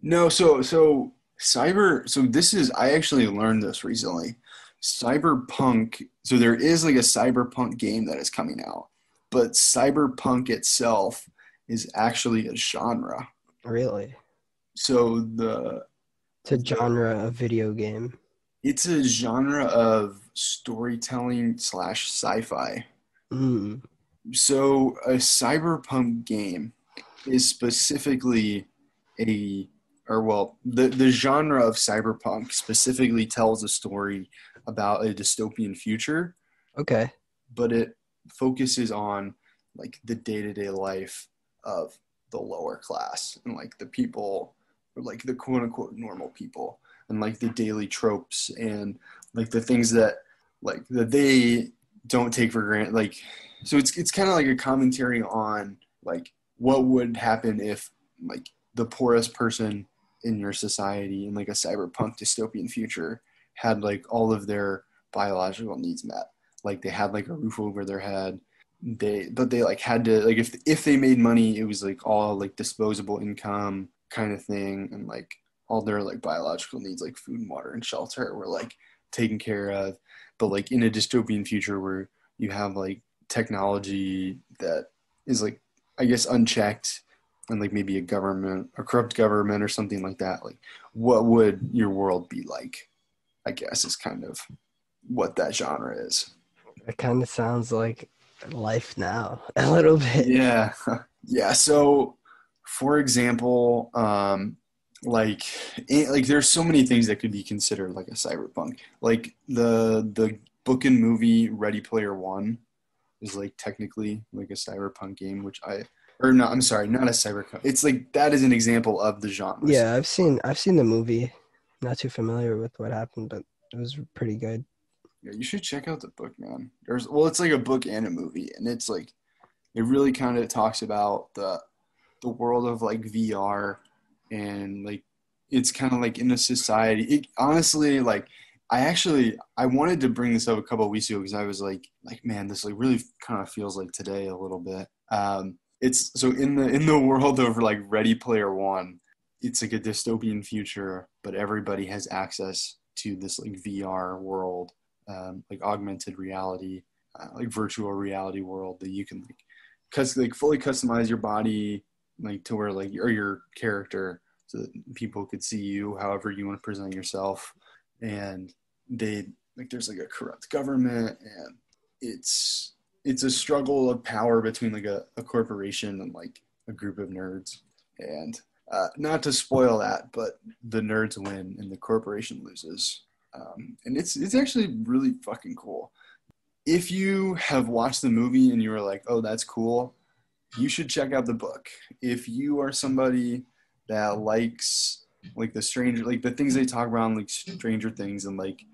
No, so so cyber so this is I actually learned this recently. Cyberpunk so there is like a cyberpunk game that is coming out, but cyberpunk itself is actually a genre. Really, So the it's a genre of video game. it's a genre of storytelling slash sci-fi. Mm. So a cyberpunk game is specifically a or well the, the genre of cyberpunk specifically tells a story about a dystopian future Okay. but it focuses on like the day-to-day life of the lower class and like the people or like the quote unquote normal people and like the daily tropes and like the things that like that they don't take for granted like so it's it's kind of like a commentary on like what would happen if like the poorest person in your society in like a cyberpunk dystopian future had like all of their biological needs met. Like they had like a roof over their head. They but they like had to like if if they made money it was like all like disposable income kind of thing and like all their like biological needs like food and water and shelter were like taken care of. But like in a dystopian future where you have like technology that is like i guess unchecked and like maybe a government a corrupt government or something like that like what would your world be like? I guess is kind of what that genre is. It kind of sounds like life now a little bit. yeah. Yeah so for example um like eh, like there's so many things that could be considered like a cyberpunk like the the book and movie ready player one is like technically like a cyberpunk game which i or no i'm sorry not a cyberpunk it's like that is an example of the genre Yeah, I've seen I've seen the movie. Not too familiar with what happened, but it was pretty good. Yeah, you should check out the book, man. There's well, it's like a book and a movie, and it's like it really kind of talks about the the world of like VR and like it's kind of like in a society. It honestly like I actually I wanted to bring this up a couple weeks ago because I was like like man, this like really kind of feels like today a little bit. Um, it's so in the in the world of like Ready Player One, it's like a dystopian future, but everybody has access to this like VR world um, like augmented reality, uh, like virtual reality world that you can like, cause like fully customize your body, like to where like or your character, so that people could see you however you want to present yourself, and they like there's like a corrupt government, and it's it's a struggle of power between like a, a corporation and like a group of nerds, and uh, not to spoil that, but the nerds win and the corporation loses. Um, and it's it's actually really fucking cool. If you have watched the movie and you were like, "Oh, that's cool," you should check out the book. If you are somebody that likes like the stranger, like the things they talk about, like Stranger Things and like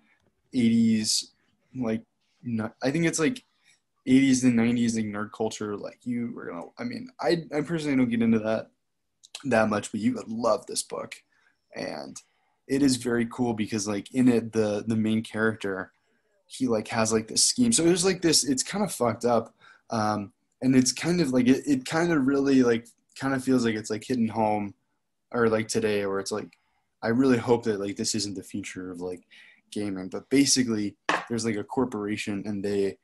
'80s, like not, I think it's like '80s and '90s like nerd culture. Like you were gonna, I mean, I I personally don't get into that that much, but you would love this book, and it is very cool because like in it the the main character he like has like this scheme so there's like this it's kind of fucked up um and it's kind of like it, it kind of really like kind of feels like it's like hitting home or like today where it's like i really hope that like this isn't the future of like gaming but basically there's like a corporation and they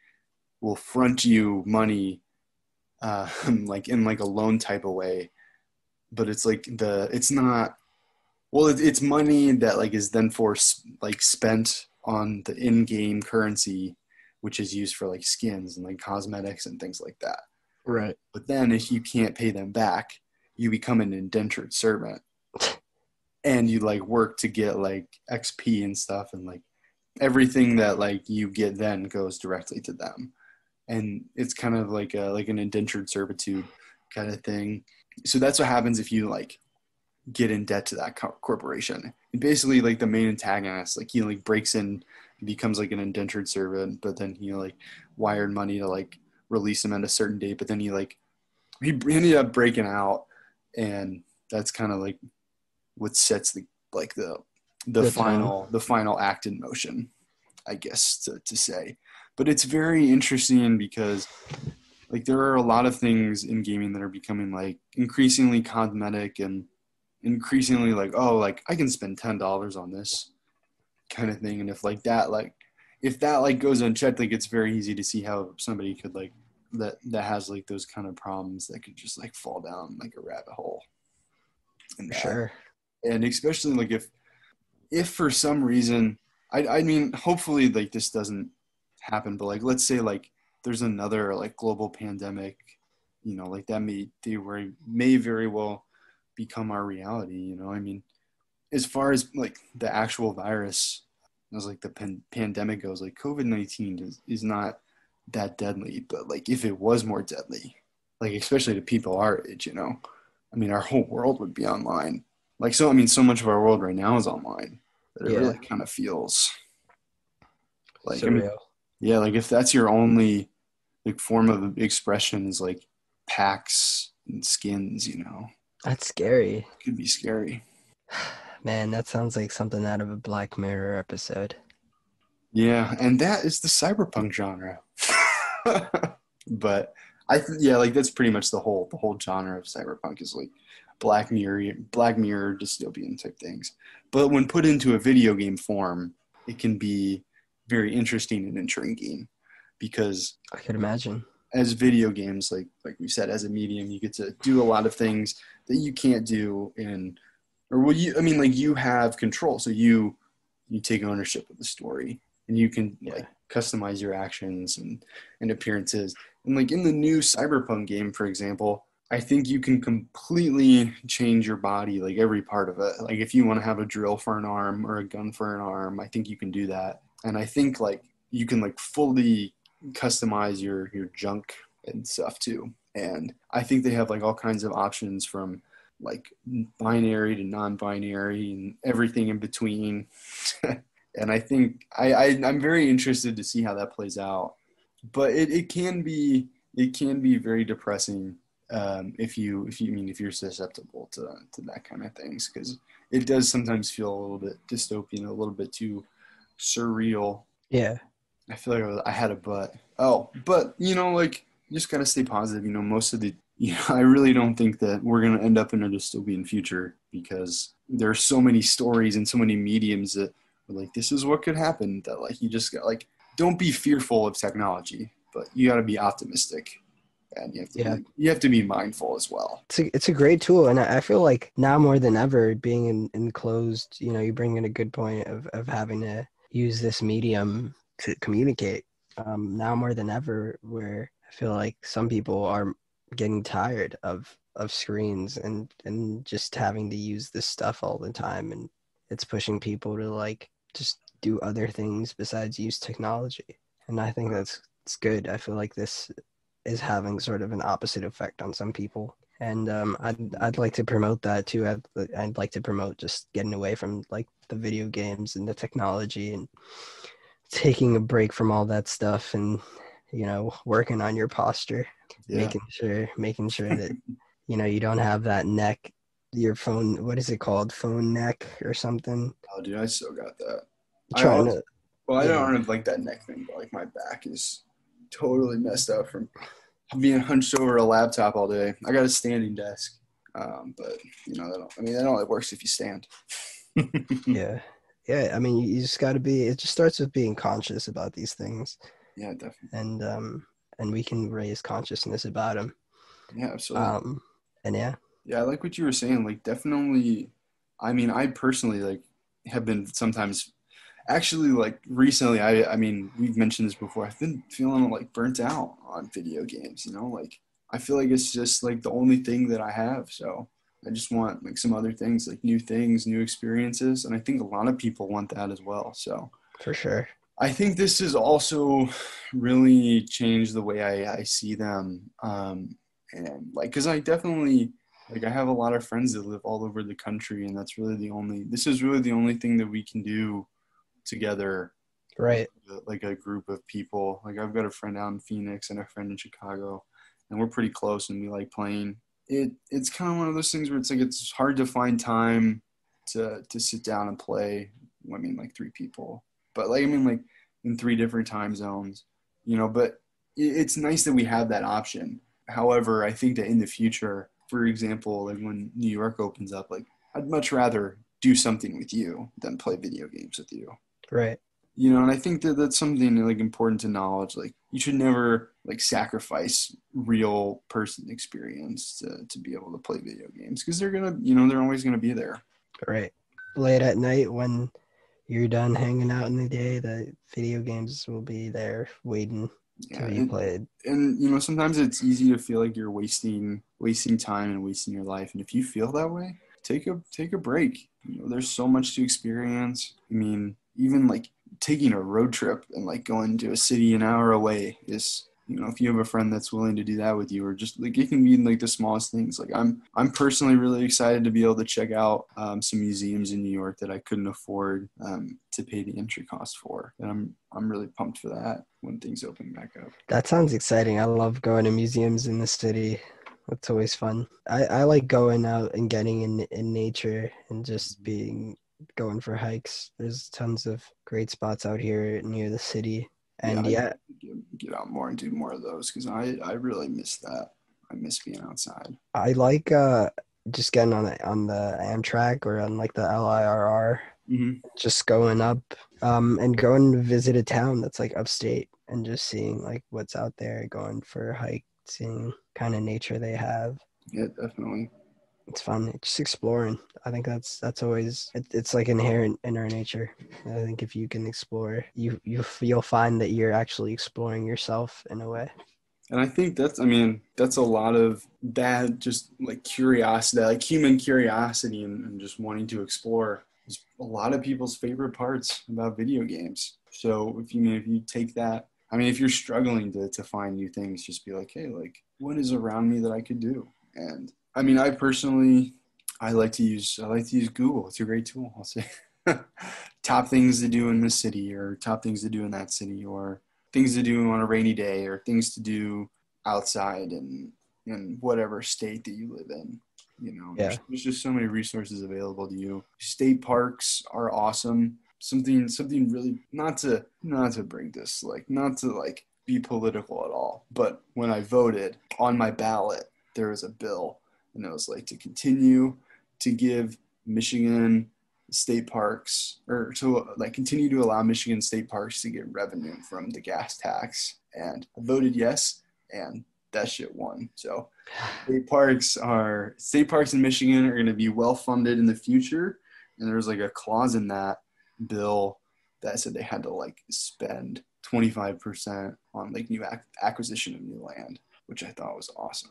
will front you money uh like in like a loan type of way but it's like the it's not well, it, it's money that like is then for like spent on the in-game currency, which is used for like skins and like cosmetics and things like that. Right. But then if you can't pay them back, you become an indentured servant. and you like work to get like XP and stuff and like everything that like you get then goes directly to them. And it's kind of like a like an indentured servitude kind of thing. So that's what happens if you like get in debt to that co- corporation. And basically like the main antagonist like he like breaks in becomes like an indentured servant, but then he like wired money to like release him at a certain date, but then he like he ended up breaking out and that's kind of like what sets the like the the The final the final act in motion i guess to, to say. But it's very interesting because like there are a lot of things in gaming that are becoming like increasingly cosmetic and increasingly like oh like i can spend $10 on this kind of thing. And if like that like if that like goes unchecked like it's very easy to see how somebody could like that that has like those kind of problems that could just like fall down like a rabbit hole and Sure. and especially like if if for some reason I I mean hopefully like this doesn't happen but like let's say like there's another like global pandemic you know like that may they very may very well become our reality you know I mean as far as like the actual virus as like the pan- pandemic goes like COVID-19 is, is not that deadly but like if it was more deadly like especially to people our age you know I mean our whole world would be online like so i mean so much of our world right now is online that it Yeah. really kind of feels like I mean, yeah like if that's your only like form of expression is like packs and skins you know That's scary. it could be scary Man, that sounds like something out of a Black Mirror episode. yeah and that is the cyberpunk genre but i th- yeah like that's pretty much the whole the whole genre of cyberpunk is like black mirror black mirror dystopian type things but when put into a video game form it can be very interesting and intriguing because I could imagine. as video games like like we said as a medium you get to do a lot of things that you can't do in or well you i mean like you have control so you you take ownership of the story and you can Yeah. like customize your actions and and appearances. And like in the new cyberpunk game for example i think you can completely change your body like every part of it. Like if you want to have a drill for an arm or a gun for an arm i think you can do that. And i think like you can like fully customize your your junk and stuff too. And i think they have like all kinds of options from like binary to non-binary and everything in between and i think I, I i'm very interested to see how that plays out but it, it can be it can be very depressing um, if you if you I mean if you're susceptible to to that kind of things because it does sometimes feel a little bit dystopian a little bit too surreal Yeah. I feel like I, was, I had a but. Oh, but you know, like you just gotta stay positive. You know, most of the, you know, I really don't think that we're gonna end up in a dystopian future because there are so many stories and so many mediums that are like this is what could happen. That like you just got like don't be fearful of technology, but you gotta be optimistic, and you have to Yeah. be, you have to be mindful as well. It's a, it's a great tool. And I I feel like now more than ever, being in, enclosed, you know, you bring in a good point of, of having to use this medium to communicate. Um, now more than ever, where I feel like some people are getting tired of of screens and and just having to use this stuff all the time and it's pushing people to like just do other things besides use technology. And i think that's it's good. I feel like this is having sort of an opposite effect on some people. And um, I'd, I'd like to promote that too. I'd, I'd like to promote just getting away from like the video games and the technology and taking a break from all that stuff and you know working on your posture Yeah, making sure making sure that you know you don't have that neck your phone what is it called phone neck or something oh, dude, I still got that. I trying also- to Well, I Yeah. don't have like that neck thing, but like my back is totally messed up from being hunched over a laptop all day. I got a standing desk, um, but you know, that don't, I mean, that only works if you stand. yeah yeah i mean you, you just got to be it just starts with being conscious about these things Yeah, definitely. and um and we can raise consciousness about them Yeah, absolutely. um and yeah yeah, I like what you were saying. Like, definitely. I mean, I personally like have been sometimes. Actually, like recently, I I mean, we've mentioned this before. I've been feeling like burnt out on video games. You know, like I feel like it's just like the only thing that I have. So I just want like some other things, like new things, new experiences, and I think a lot of people want that as well. So For sure. I think this has also really changed the way I, I see them. Um, and like, cause I definitely, like, I have a lot of friends that live all over the country, and that's really the only, this is really the only thing that we can do together, Right. like a group of people. Like, I've got a friend out in Phoenix and a friend in Chicago, and we're pretty close, and we like playing. It, it's kind of one of those things where it's like, it's hard to find time to, to sit down and play. I mean, like three people but like I mean like in three different time zones, you know. But it's nice that we have that option. However, I think that in the future, for example, like when New York opens up, like I'd much rather do something with you than play video games with you. Right. You know, and I think that that's something like important to knowledge. Like you should never like sacrifice real person experience to, to be able to play video games because they're gonna, you know, they're always gonna be there. Right. Late at night when you're done hanging out in the day, the video games will be there waiting Yeah, be and- played. and you know sometimes it's easy to feel like you're wasting wasting time and wasting your life. And if you feel that way take a take a break. You know there's so much to experience. I mean even like taking a road trip and like going to a city an hour away is you know if you have a friend that's willing to do that with you or just like it can be like the smallest things like i'm i'm personally really excited to be able to check out um, some museums in new york that i couldn't afford um, to pay the entry cost for and i'm i'm really pumped for that when things open back up That sounds exciting. I love going to museums in the city. it's always fun. I, I like going out and getting in in nature and just being going for hikes. There's tons of great spots out here near the city. And Yeah, I- yeah, get, get out more and do more of those because I, I really miss that. I miss being outside. I like uh just getting on the on the Amtrak or on like the LIRR, Mm-hmm. just going up um and going to visit a town that's like upstate and just seeing like what's out there, going for a hike, seeing kind of nature they have. Yeah, definitely. It's fun. Just exploring. I think that's that's always it, it's like inherent in our nature. I think if you can explore, you you you'll find that you're actually exploring yourself in a way. And I think that's, I mean, that's a lot of that just like curiosity, like human curiosity and, and just wanting to explore is a lot of people's favorite parts about video games. So if you, if you take that, I mean, if you're struggling to, to find new things, just be like, hey, like, what is around me that I could do? And I mean, I personally, I like to use, I like to use Google. It's a great tool. I'll say top things to do in this city or top things to do in that city or things to do on a rainy day or things to do outside in in whatever state that you live in you know there's, there's just so many resources available to you state parks are awesome something something really not to not to bring this like not to like be political at all but when i voted on my ballot there was a bill and it was like to continue to give michigan state parks or to like continue to allow Michigan state parks to get revenue from the gas tax. And I voted yes, and that shit won. So state parks are state parks in Michigan are going to be well funded in the future. And there's like a clause in that bill that said they had to like spend 25% on like new ac- acquisition of new land, which I thought was awesome.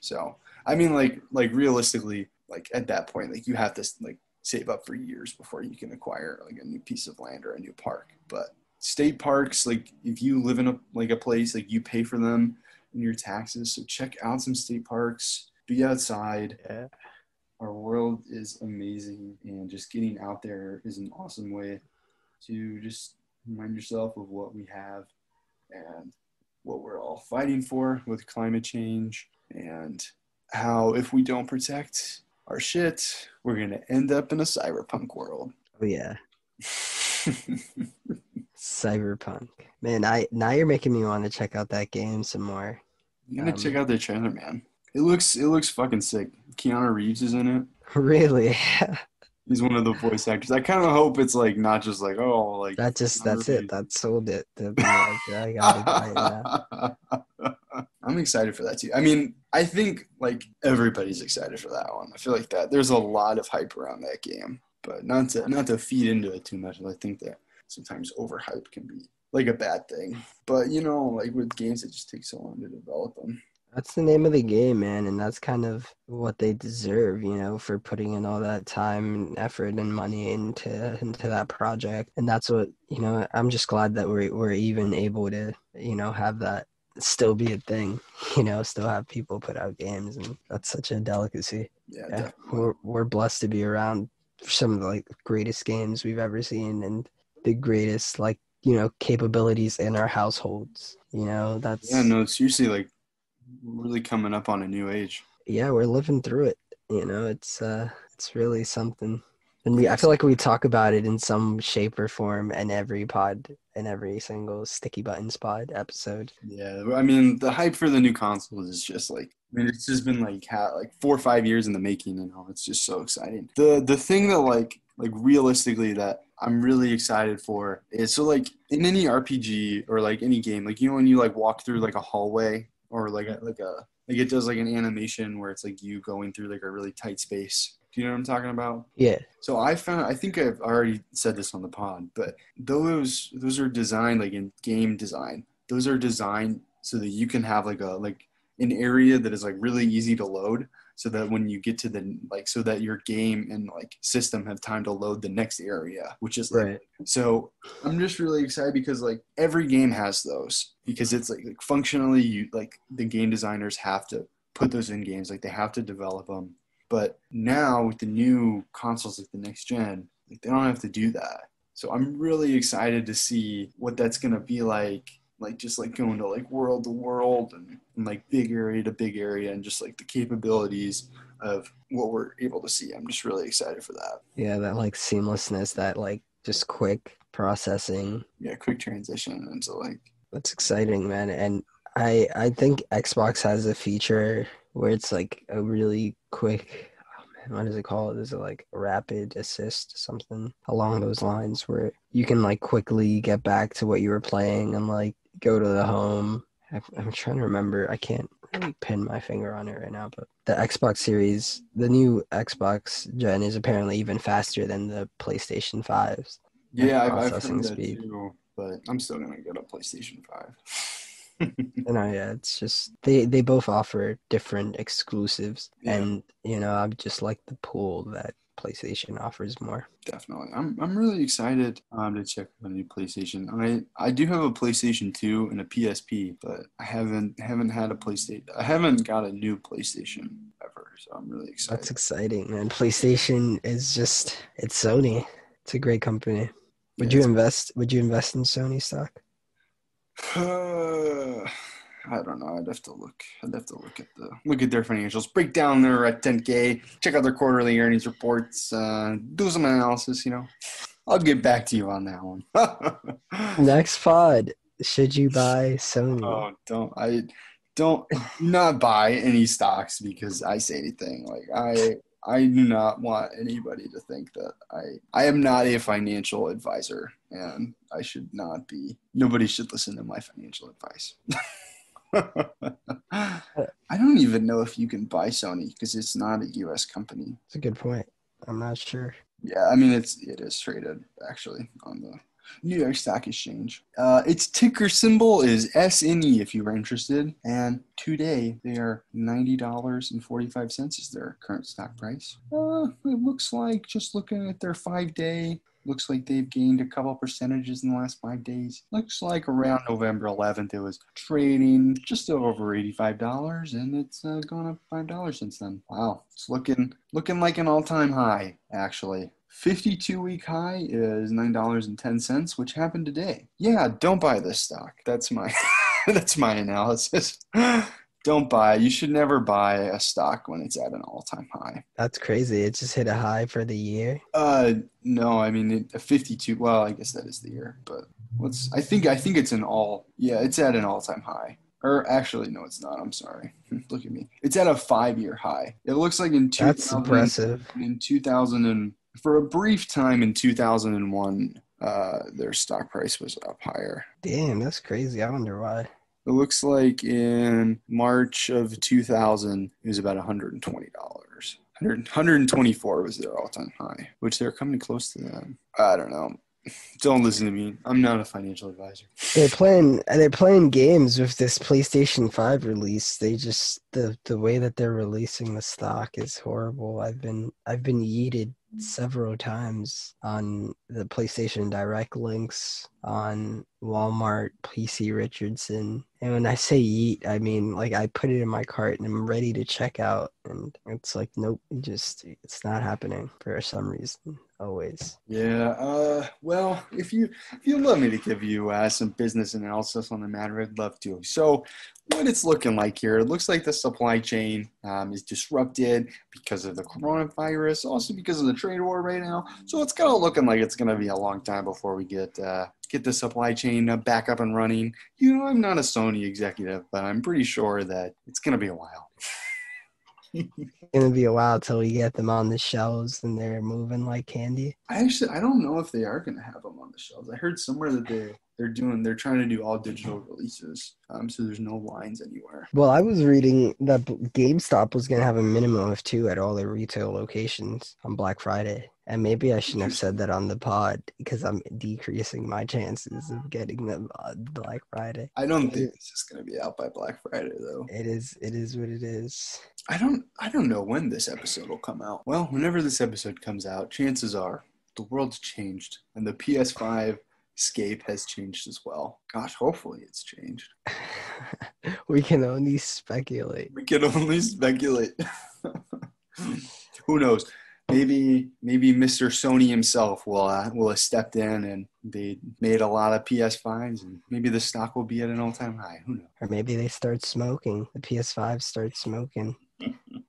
So I mean, like like realistically, like at that point, like you have to like save up for years before you can acquire like a new piece of land or a new park. But state parks, like if you live in a like a place, like you pay for them in your taxes. So check out some state parks, be outside. Yeah. Our world is amazing and just getting out there is an awesome way to just remind yourself of what we have and what we're all fighting for with climate change and how if we don't protect our shit, we're gonna end up in a cyberpunk world. Oh yeah, cyberpunk. Man, I now you're making me want to check out that game some more. I'm gonna Um, check out the trailer, man. It looks it looks fucking sick. Keanu Reeves is in it. Really? He's one of the voice actors. I kind of hope it's like not just like oh like that just Keanu that's it. That sold it. Like, I gotta buy it now. I'm excited for that too. I mean, I think like everybody's excited for that one. I feel like that there's a lot of hype around that game, but not to not to feed into it too much. I think that sometimes overhype can be like a bad thing. But you know, like with games, it just takes so long to develop them. That's the name of the game, man, and that's kind of what they deserve, you know, for putting in all that time and effort and money into into that project. And that's what, you know, I'm just glad that we're we're even able to, you know, have that still be a thing, you know, still have people put out games and that's such a delicacy. Yeah, Yeah. We're we're blessed to be around some of the like greatest games we've ever seen and the greatest like, you know, capabilities in our households. You know, that's Yeah, no, seriously, like really coming up on a new age. yeah, we're living through it. You know, it's uh it's really something. And we I feel like we talk about it in some shape or form in every pod in every single sticky buttons pod episode. Yeah, I mean the hype for the new consoles is just like I mean it's just been like like four or five years in the making and all. It's just so exciting. The the thing that like like realistically that I'm really excited for is so like in any RPG or like any game like you know when you like walk through like a hallway or like a, like a like it does like an animation where it's like you going through like a really tight space. Do you know what I'm talking about? Yeah. So I found I think I've already said this on the pod, but those those are designed like in game design. Those are designed so that you can have like a like an area that is like really easy to load so that when you get to the like so that your game and like system have time to load the next area, which is like Right. so I'm just really excited because like every game has those because it's like, like functionally you like the game designers have to put those in games like they have to develop them. But now with the new consoles like the next gen, like they don't have to do that. So I'm really excited to see what that's gonna be like like just like going to like world to world and, and like big area to big area and just like the capabilities of what we're able to see. I'm just really excited for that. Yeah, that like seamlessness, that like just quick processing. Yeah, quick transition into like That's exciting, man. And I I think Xbox has a feature where it's like a really quick um, what does it called? Is it like rapid assist, something along those lines, where you can like quickly get back to what you were playing and like go to the home. I'm trying to remember. I can't really pin my finger on it right now, but the Xbox Series, the new Xbox Gen is apparently even faster than the PlayStation 5's. Yeah, I've, I've heard that speed. too, but I'm still gonna get a PlayStation 5. no, yeah, it's just they they both offer different exclusives, yeah. and you know, I just like the pool that PlayStation offers more. Definitely, I'm I'm really excited um, to check out the new PlayStation. I I do have a PlayStation 2 and a PSP, but I haven't haven't had a PlayStation. I haven't got a new PlayStation ever, so I'm really excited. That's exciting, man. PlayStation is just it's Sony. It's a great company. Would yeah, you invest? Would you invest in Sony stock? I don't know. I'd have to look. I'd have to look at the look at their financials, break down their uh, 10k, check out their quarterly earnings reports, uh, do some analysis. You know, I'll get back to you on that one. Next pod. Should you buy Sony? oh, don't I don't not buy any stocks because I say anything. Like I I do not want anybody to think that I I am not a financial advisor and I should not be. Nobody should listen to my financial advice. I don't even know if you can buy Sony because it's not a U.S. company. It's a good point. I'm not sure. Yeah, I mean it's it is traded actually on the New York Stock Exchange. Uh, its ticker symbol is SNE if you were interested, and today they are ninety dollars and forty five cents is their current stock price. Uh, it looks like just looking at their five day. Looks like they've gained a couple percentages in the last five days. Looks like around November 11th, it was trading just over $85, and it's uh, gone up five dollars since then. Wow, it's looking looking like an all-time high, actually. 52 week high is $9.10, which happened today. Yeah, don't buy this stock. That's my that's my analysis. don't buy. You should never buy a stock when it's at an all-time high. That's crazy. It just hit a high for the year. Uh no, I mean it, a 52. Well, I guess that is the year, but what's I think I think it's an all Yeah, it's at an all-time high. Or actually no, it's not. I'm sorry. Look at me. It's at a 5-year high. It looks like in 2000 That's impressive. in 2000 and for a brief time in 2001 uh their stock price was up higher Damn, that's crazy. I wonder why. it looks like in march of 2000 it was about 120 dollars 124 was their all-time high which they're coming close to that i don't know Don't listen to me. I'm not a financial advisor. They're playing they're playing games with this PlayStation 5 release. They just the the way that they're releasing the stock is horrible. I've been I've been yeeted several times on the PlayStation Direct links on Walmart, PC Richard & Son. And when I say yeet, I mean like I put it in my cart and I'm ready to check out and it's like nope, just it's not happening for some reason always. Yeah. Uh. Well, if you if you love me to give you uh, some business analysis on the matter, I'd love to. So, what it's looking like here, it looks like the supply chain um, is disrupted because of the coronavirus, also because of the trade war right now. So it's kind of looking like it's going to be a long time before we get uh, get the supply chain uh, back up and running. You know, I'm not a Sony executive, but I'm pretty sure that it's going to be a while. it's gonna be a while till we get them on the shelves and they're moving like candy. I actually I don't know if they are going to have them on the shelves. I heard somewhere that they they're doing they're trying to do all digital releases, um, so there's no lines anywhere. Well, I was reading that GameStop was gonna have a minimum of two at all their retail locations on Black Friday. And maybe I shouldn't have said that on the pod because I'm decreasing my chances of getting them on Black Friday. I don't think it's is going to be out by Black Friday though. It is. It is what it is. I don't I don't know when this episode will come out. Well, whenever this episode comes out, chances are the world's changed and the PS5 scape has changed as well. Gosh, hopefully it's changed. we can only speculate. We can only speculate. Who knows? Maybe maybe Mr. Sony himself will uh, will have stepped in and they made a lot of PS5s and maybe the stock will be at an all time high. Who knows? Or maybe they start smoking. The PS5 starts smoking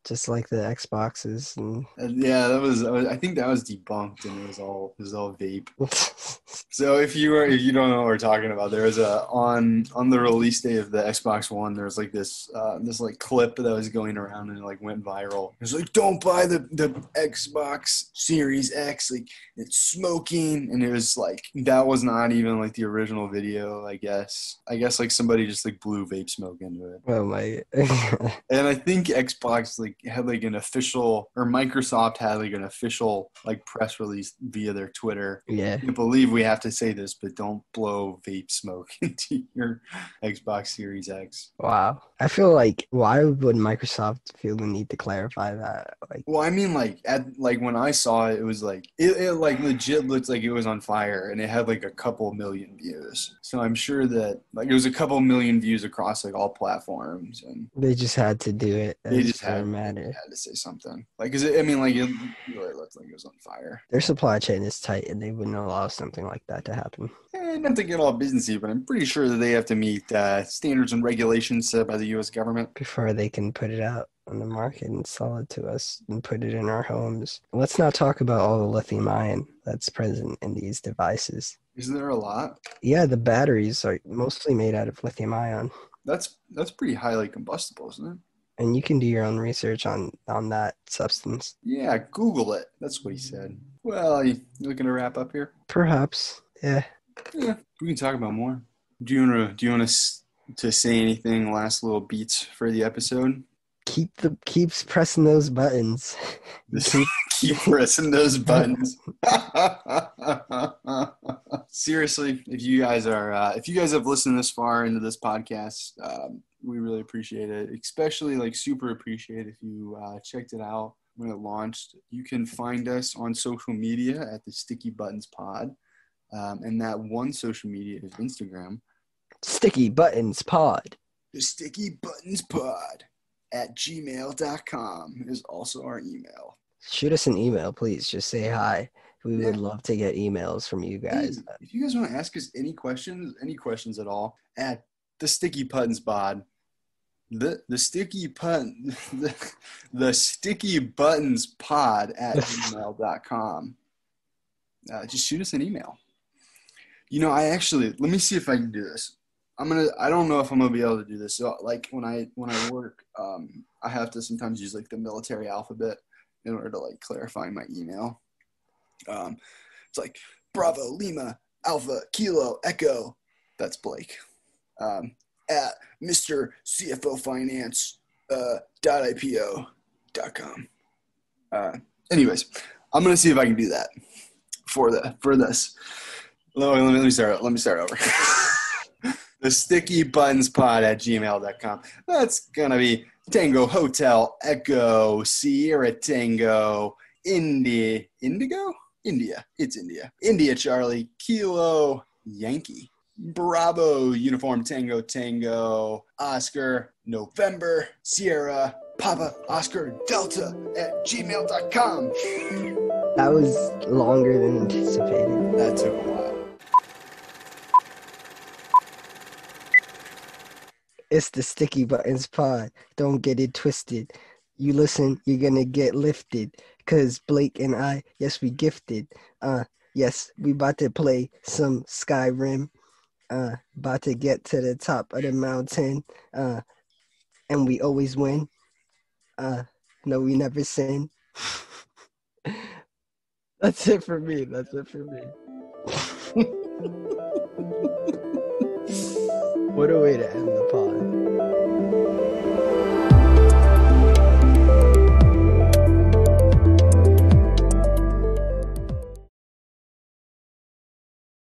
just like the Xboxes and Uh, yeah, that was I think that was debunked and it was all it was all vape. So if you are if you don't know what we're talking about, there was a on on the release day of the Xbox One, there was like this uh, this like clip that was going around and it like went viral. It was like, don't buy the the Xbox Series X, like it's smoking, and it was like that was not even like the original video. I guess I guess like somebody just like blew vape smoke into it. oh my And I think Xbox like had like an official or Microsoft had like an official like press release via their Twitter. yeah. I believe we have to say this, but don't blow vape smoke into your Xbox Series X. Wow. I feel like why would Microsoft feel the need to clarify that? Like Well, I mean, like at like when I saw it, it was like it, it like legit looked like it was on fire, and it had like a couple million views. So I'm sure that like it was a couple million views across like all platforms, and they just had to do it they just a had, they had to say something. Like, cause it, I mean, like it really looked like it was on fire. Their supply chain is tight and they wouldn't allow something like that to happen. Eh, not to get all businessy, but I'm pretty sure that they have to meet uh, standards and regulations set by the U.S. government. before they can put it out on the market and sell it to us and put it in our homes. Let's not talk about all the lithium ion that's present in these devices. Is there a lot? Yeah, the batteries are mostly made out of lithium ion. That's that's pretty highly combustible, isn't it? And you can do your own research on on that substance. Yeah, Google it. That's what he said. Well, you you looking to wrap up here? Perhaps. Yeah. Yeah, we can talk about more. Do you want to do you want us to say anything? Last little beats for the episode. Keep the keeps pressing those buttons. Keep Keep pressing those buttons. Seriously, if you guys are, uh, if you guys have listened this far into this podcast, um, we really appreciate it. Especially like super appreciate if you uh, checked it out when it launched. You can find us on social media at the Sticky Buttons Pod, um, and that one social media is Instagram. sticky buttons pod. The Sticky Buttons Pod at gmail.com is also our email. Shoot us an email, please. Just say hi. We would love to get emails from you guys. If you guys want to ask us any questions, any questions at all, at the Sticky Puttons Bod, the the sticky pun the, the sticky buttons pod at gmail.com. Uh, just shoot us an email. You know, I actually let me see if I can do this. I'm gonna. I don't know if I'm gonna be able to do this. So, like when I when I work, um, I have to sometimes use like the military alphabet in order to like clarify my email. Um, it's like Bravo Lima Alpha Kilo Echo. That's Blake. Um, at Mr. CFO Finance uh, dot IPO dot com. Uh, anyways, I'm gonna see if I can do that for the for this. Let me, let me start. Let me start over. the sticky buttons pod at gmail.com. That's gonna be Tango Hotel Echo Sierra Tango India Indigo India. It's India. India Charlie Kilo Yankee. Bravo Uniform Tango Tango Oscar November Sierra Papa Oscar Delta at gmail.com. That was longer than anticipated. That took a while. It's the Sticky Buttons Pod. Don't get it twisted. You listen, you're gonna get lifted. Cause Blake and I, yes, we gifted. Uh, yes, we about to play some Skyrim. Uh, about to get to the top of the mountain. Uh, and we always win. Uh, no, we never sin. That's it for me. That's it for me. what a way to end the pod.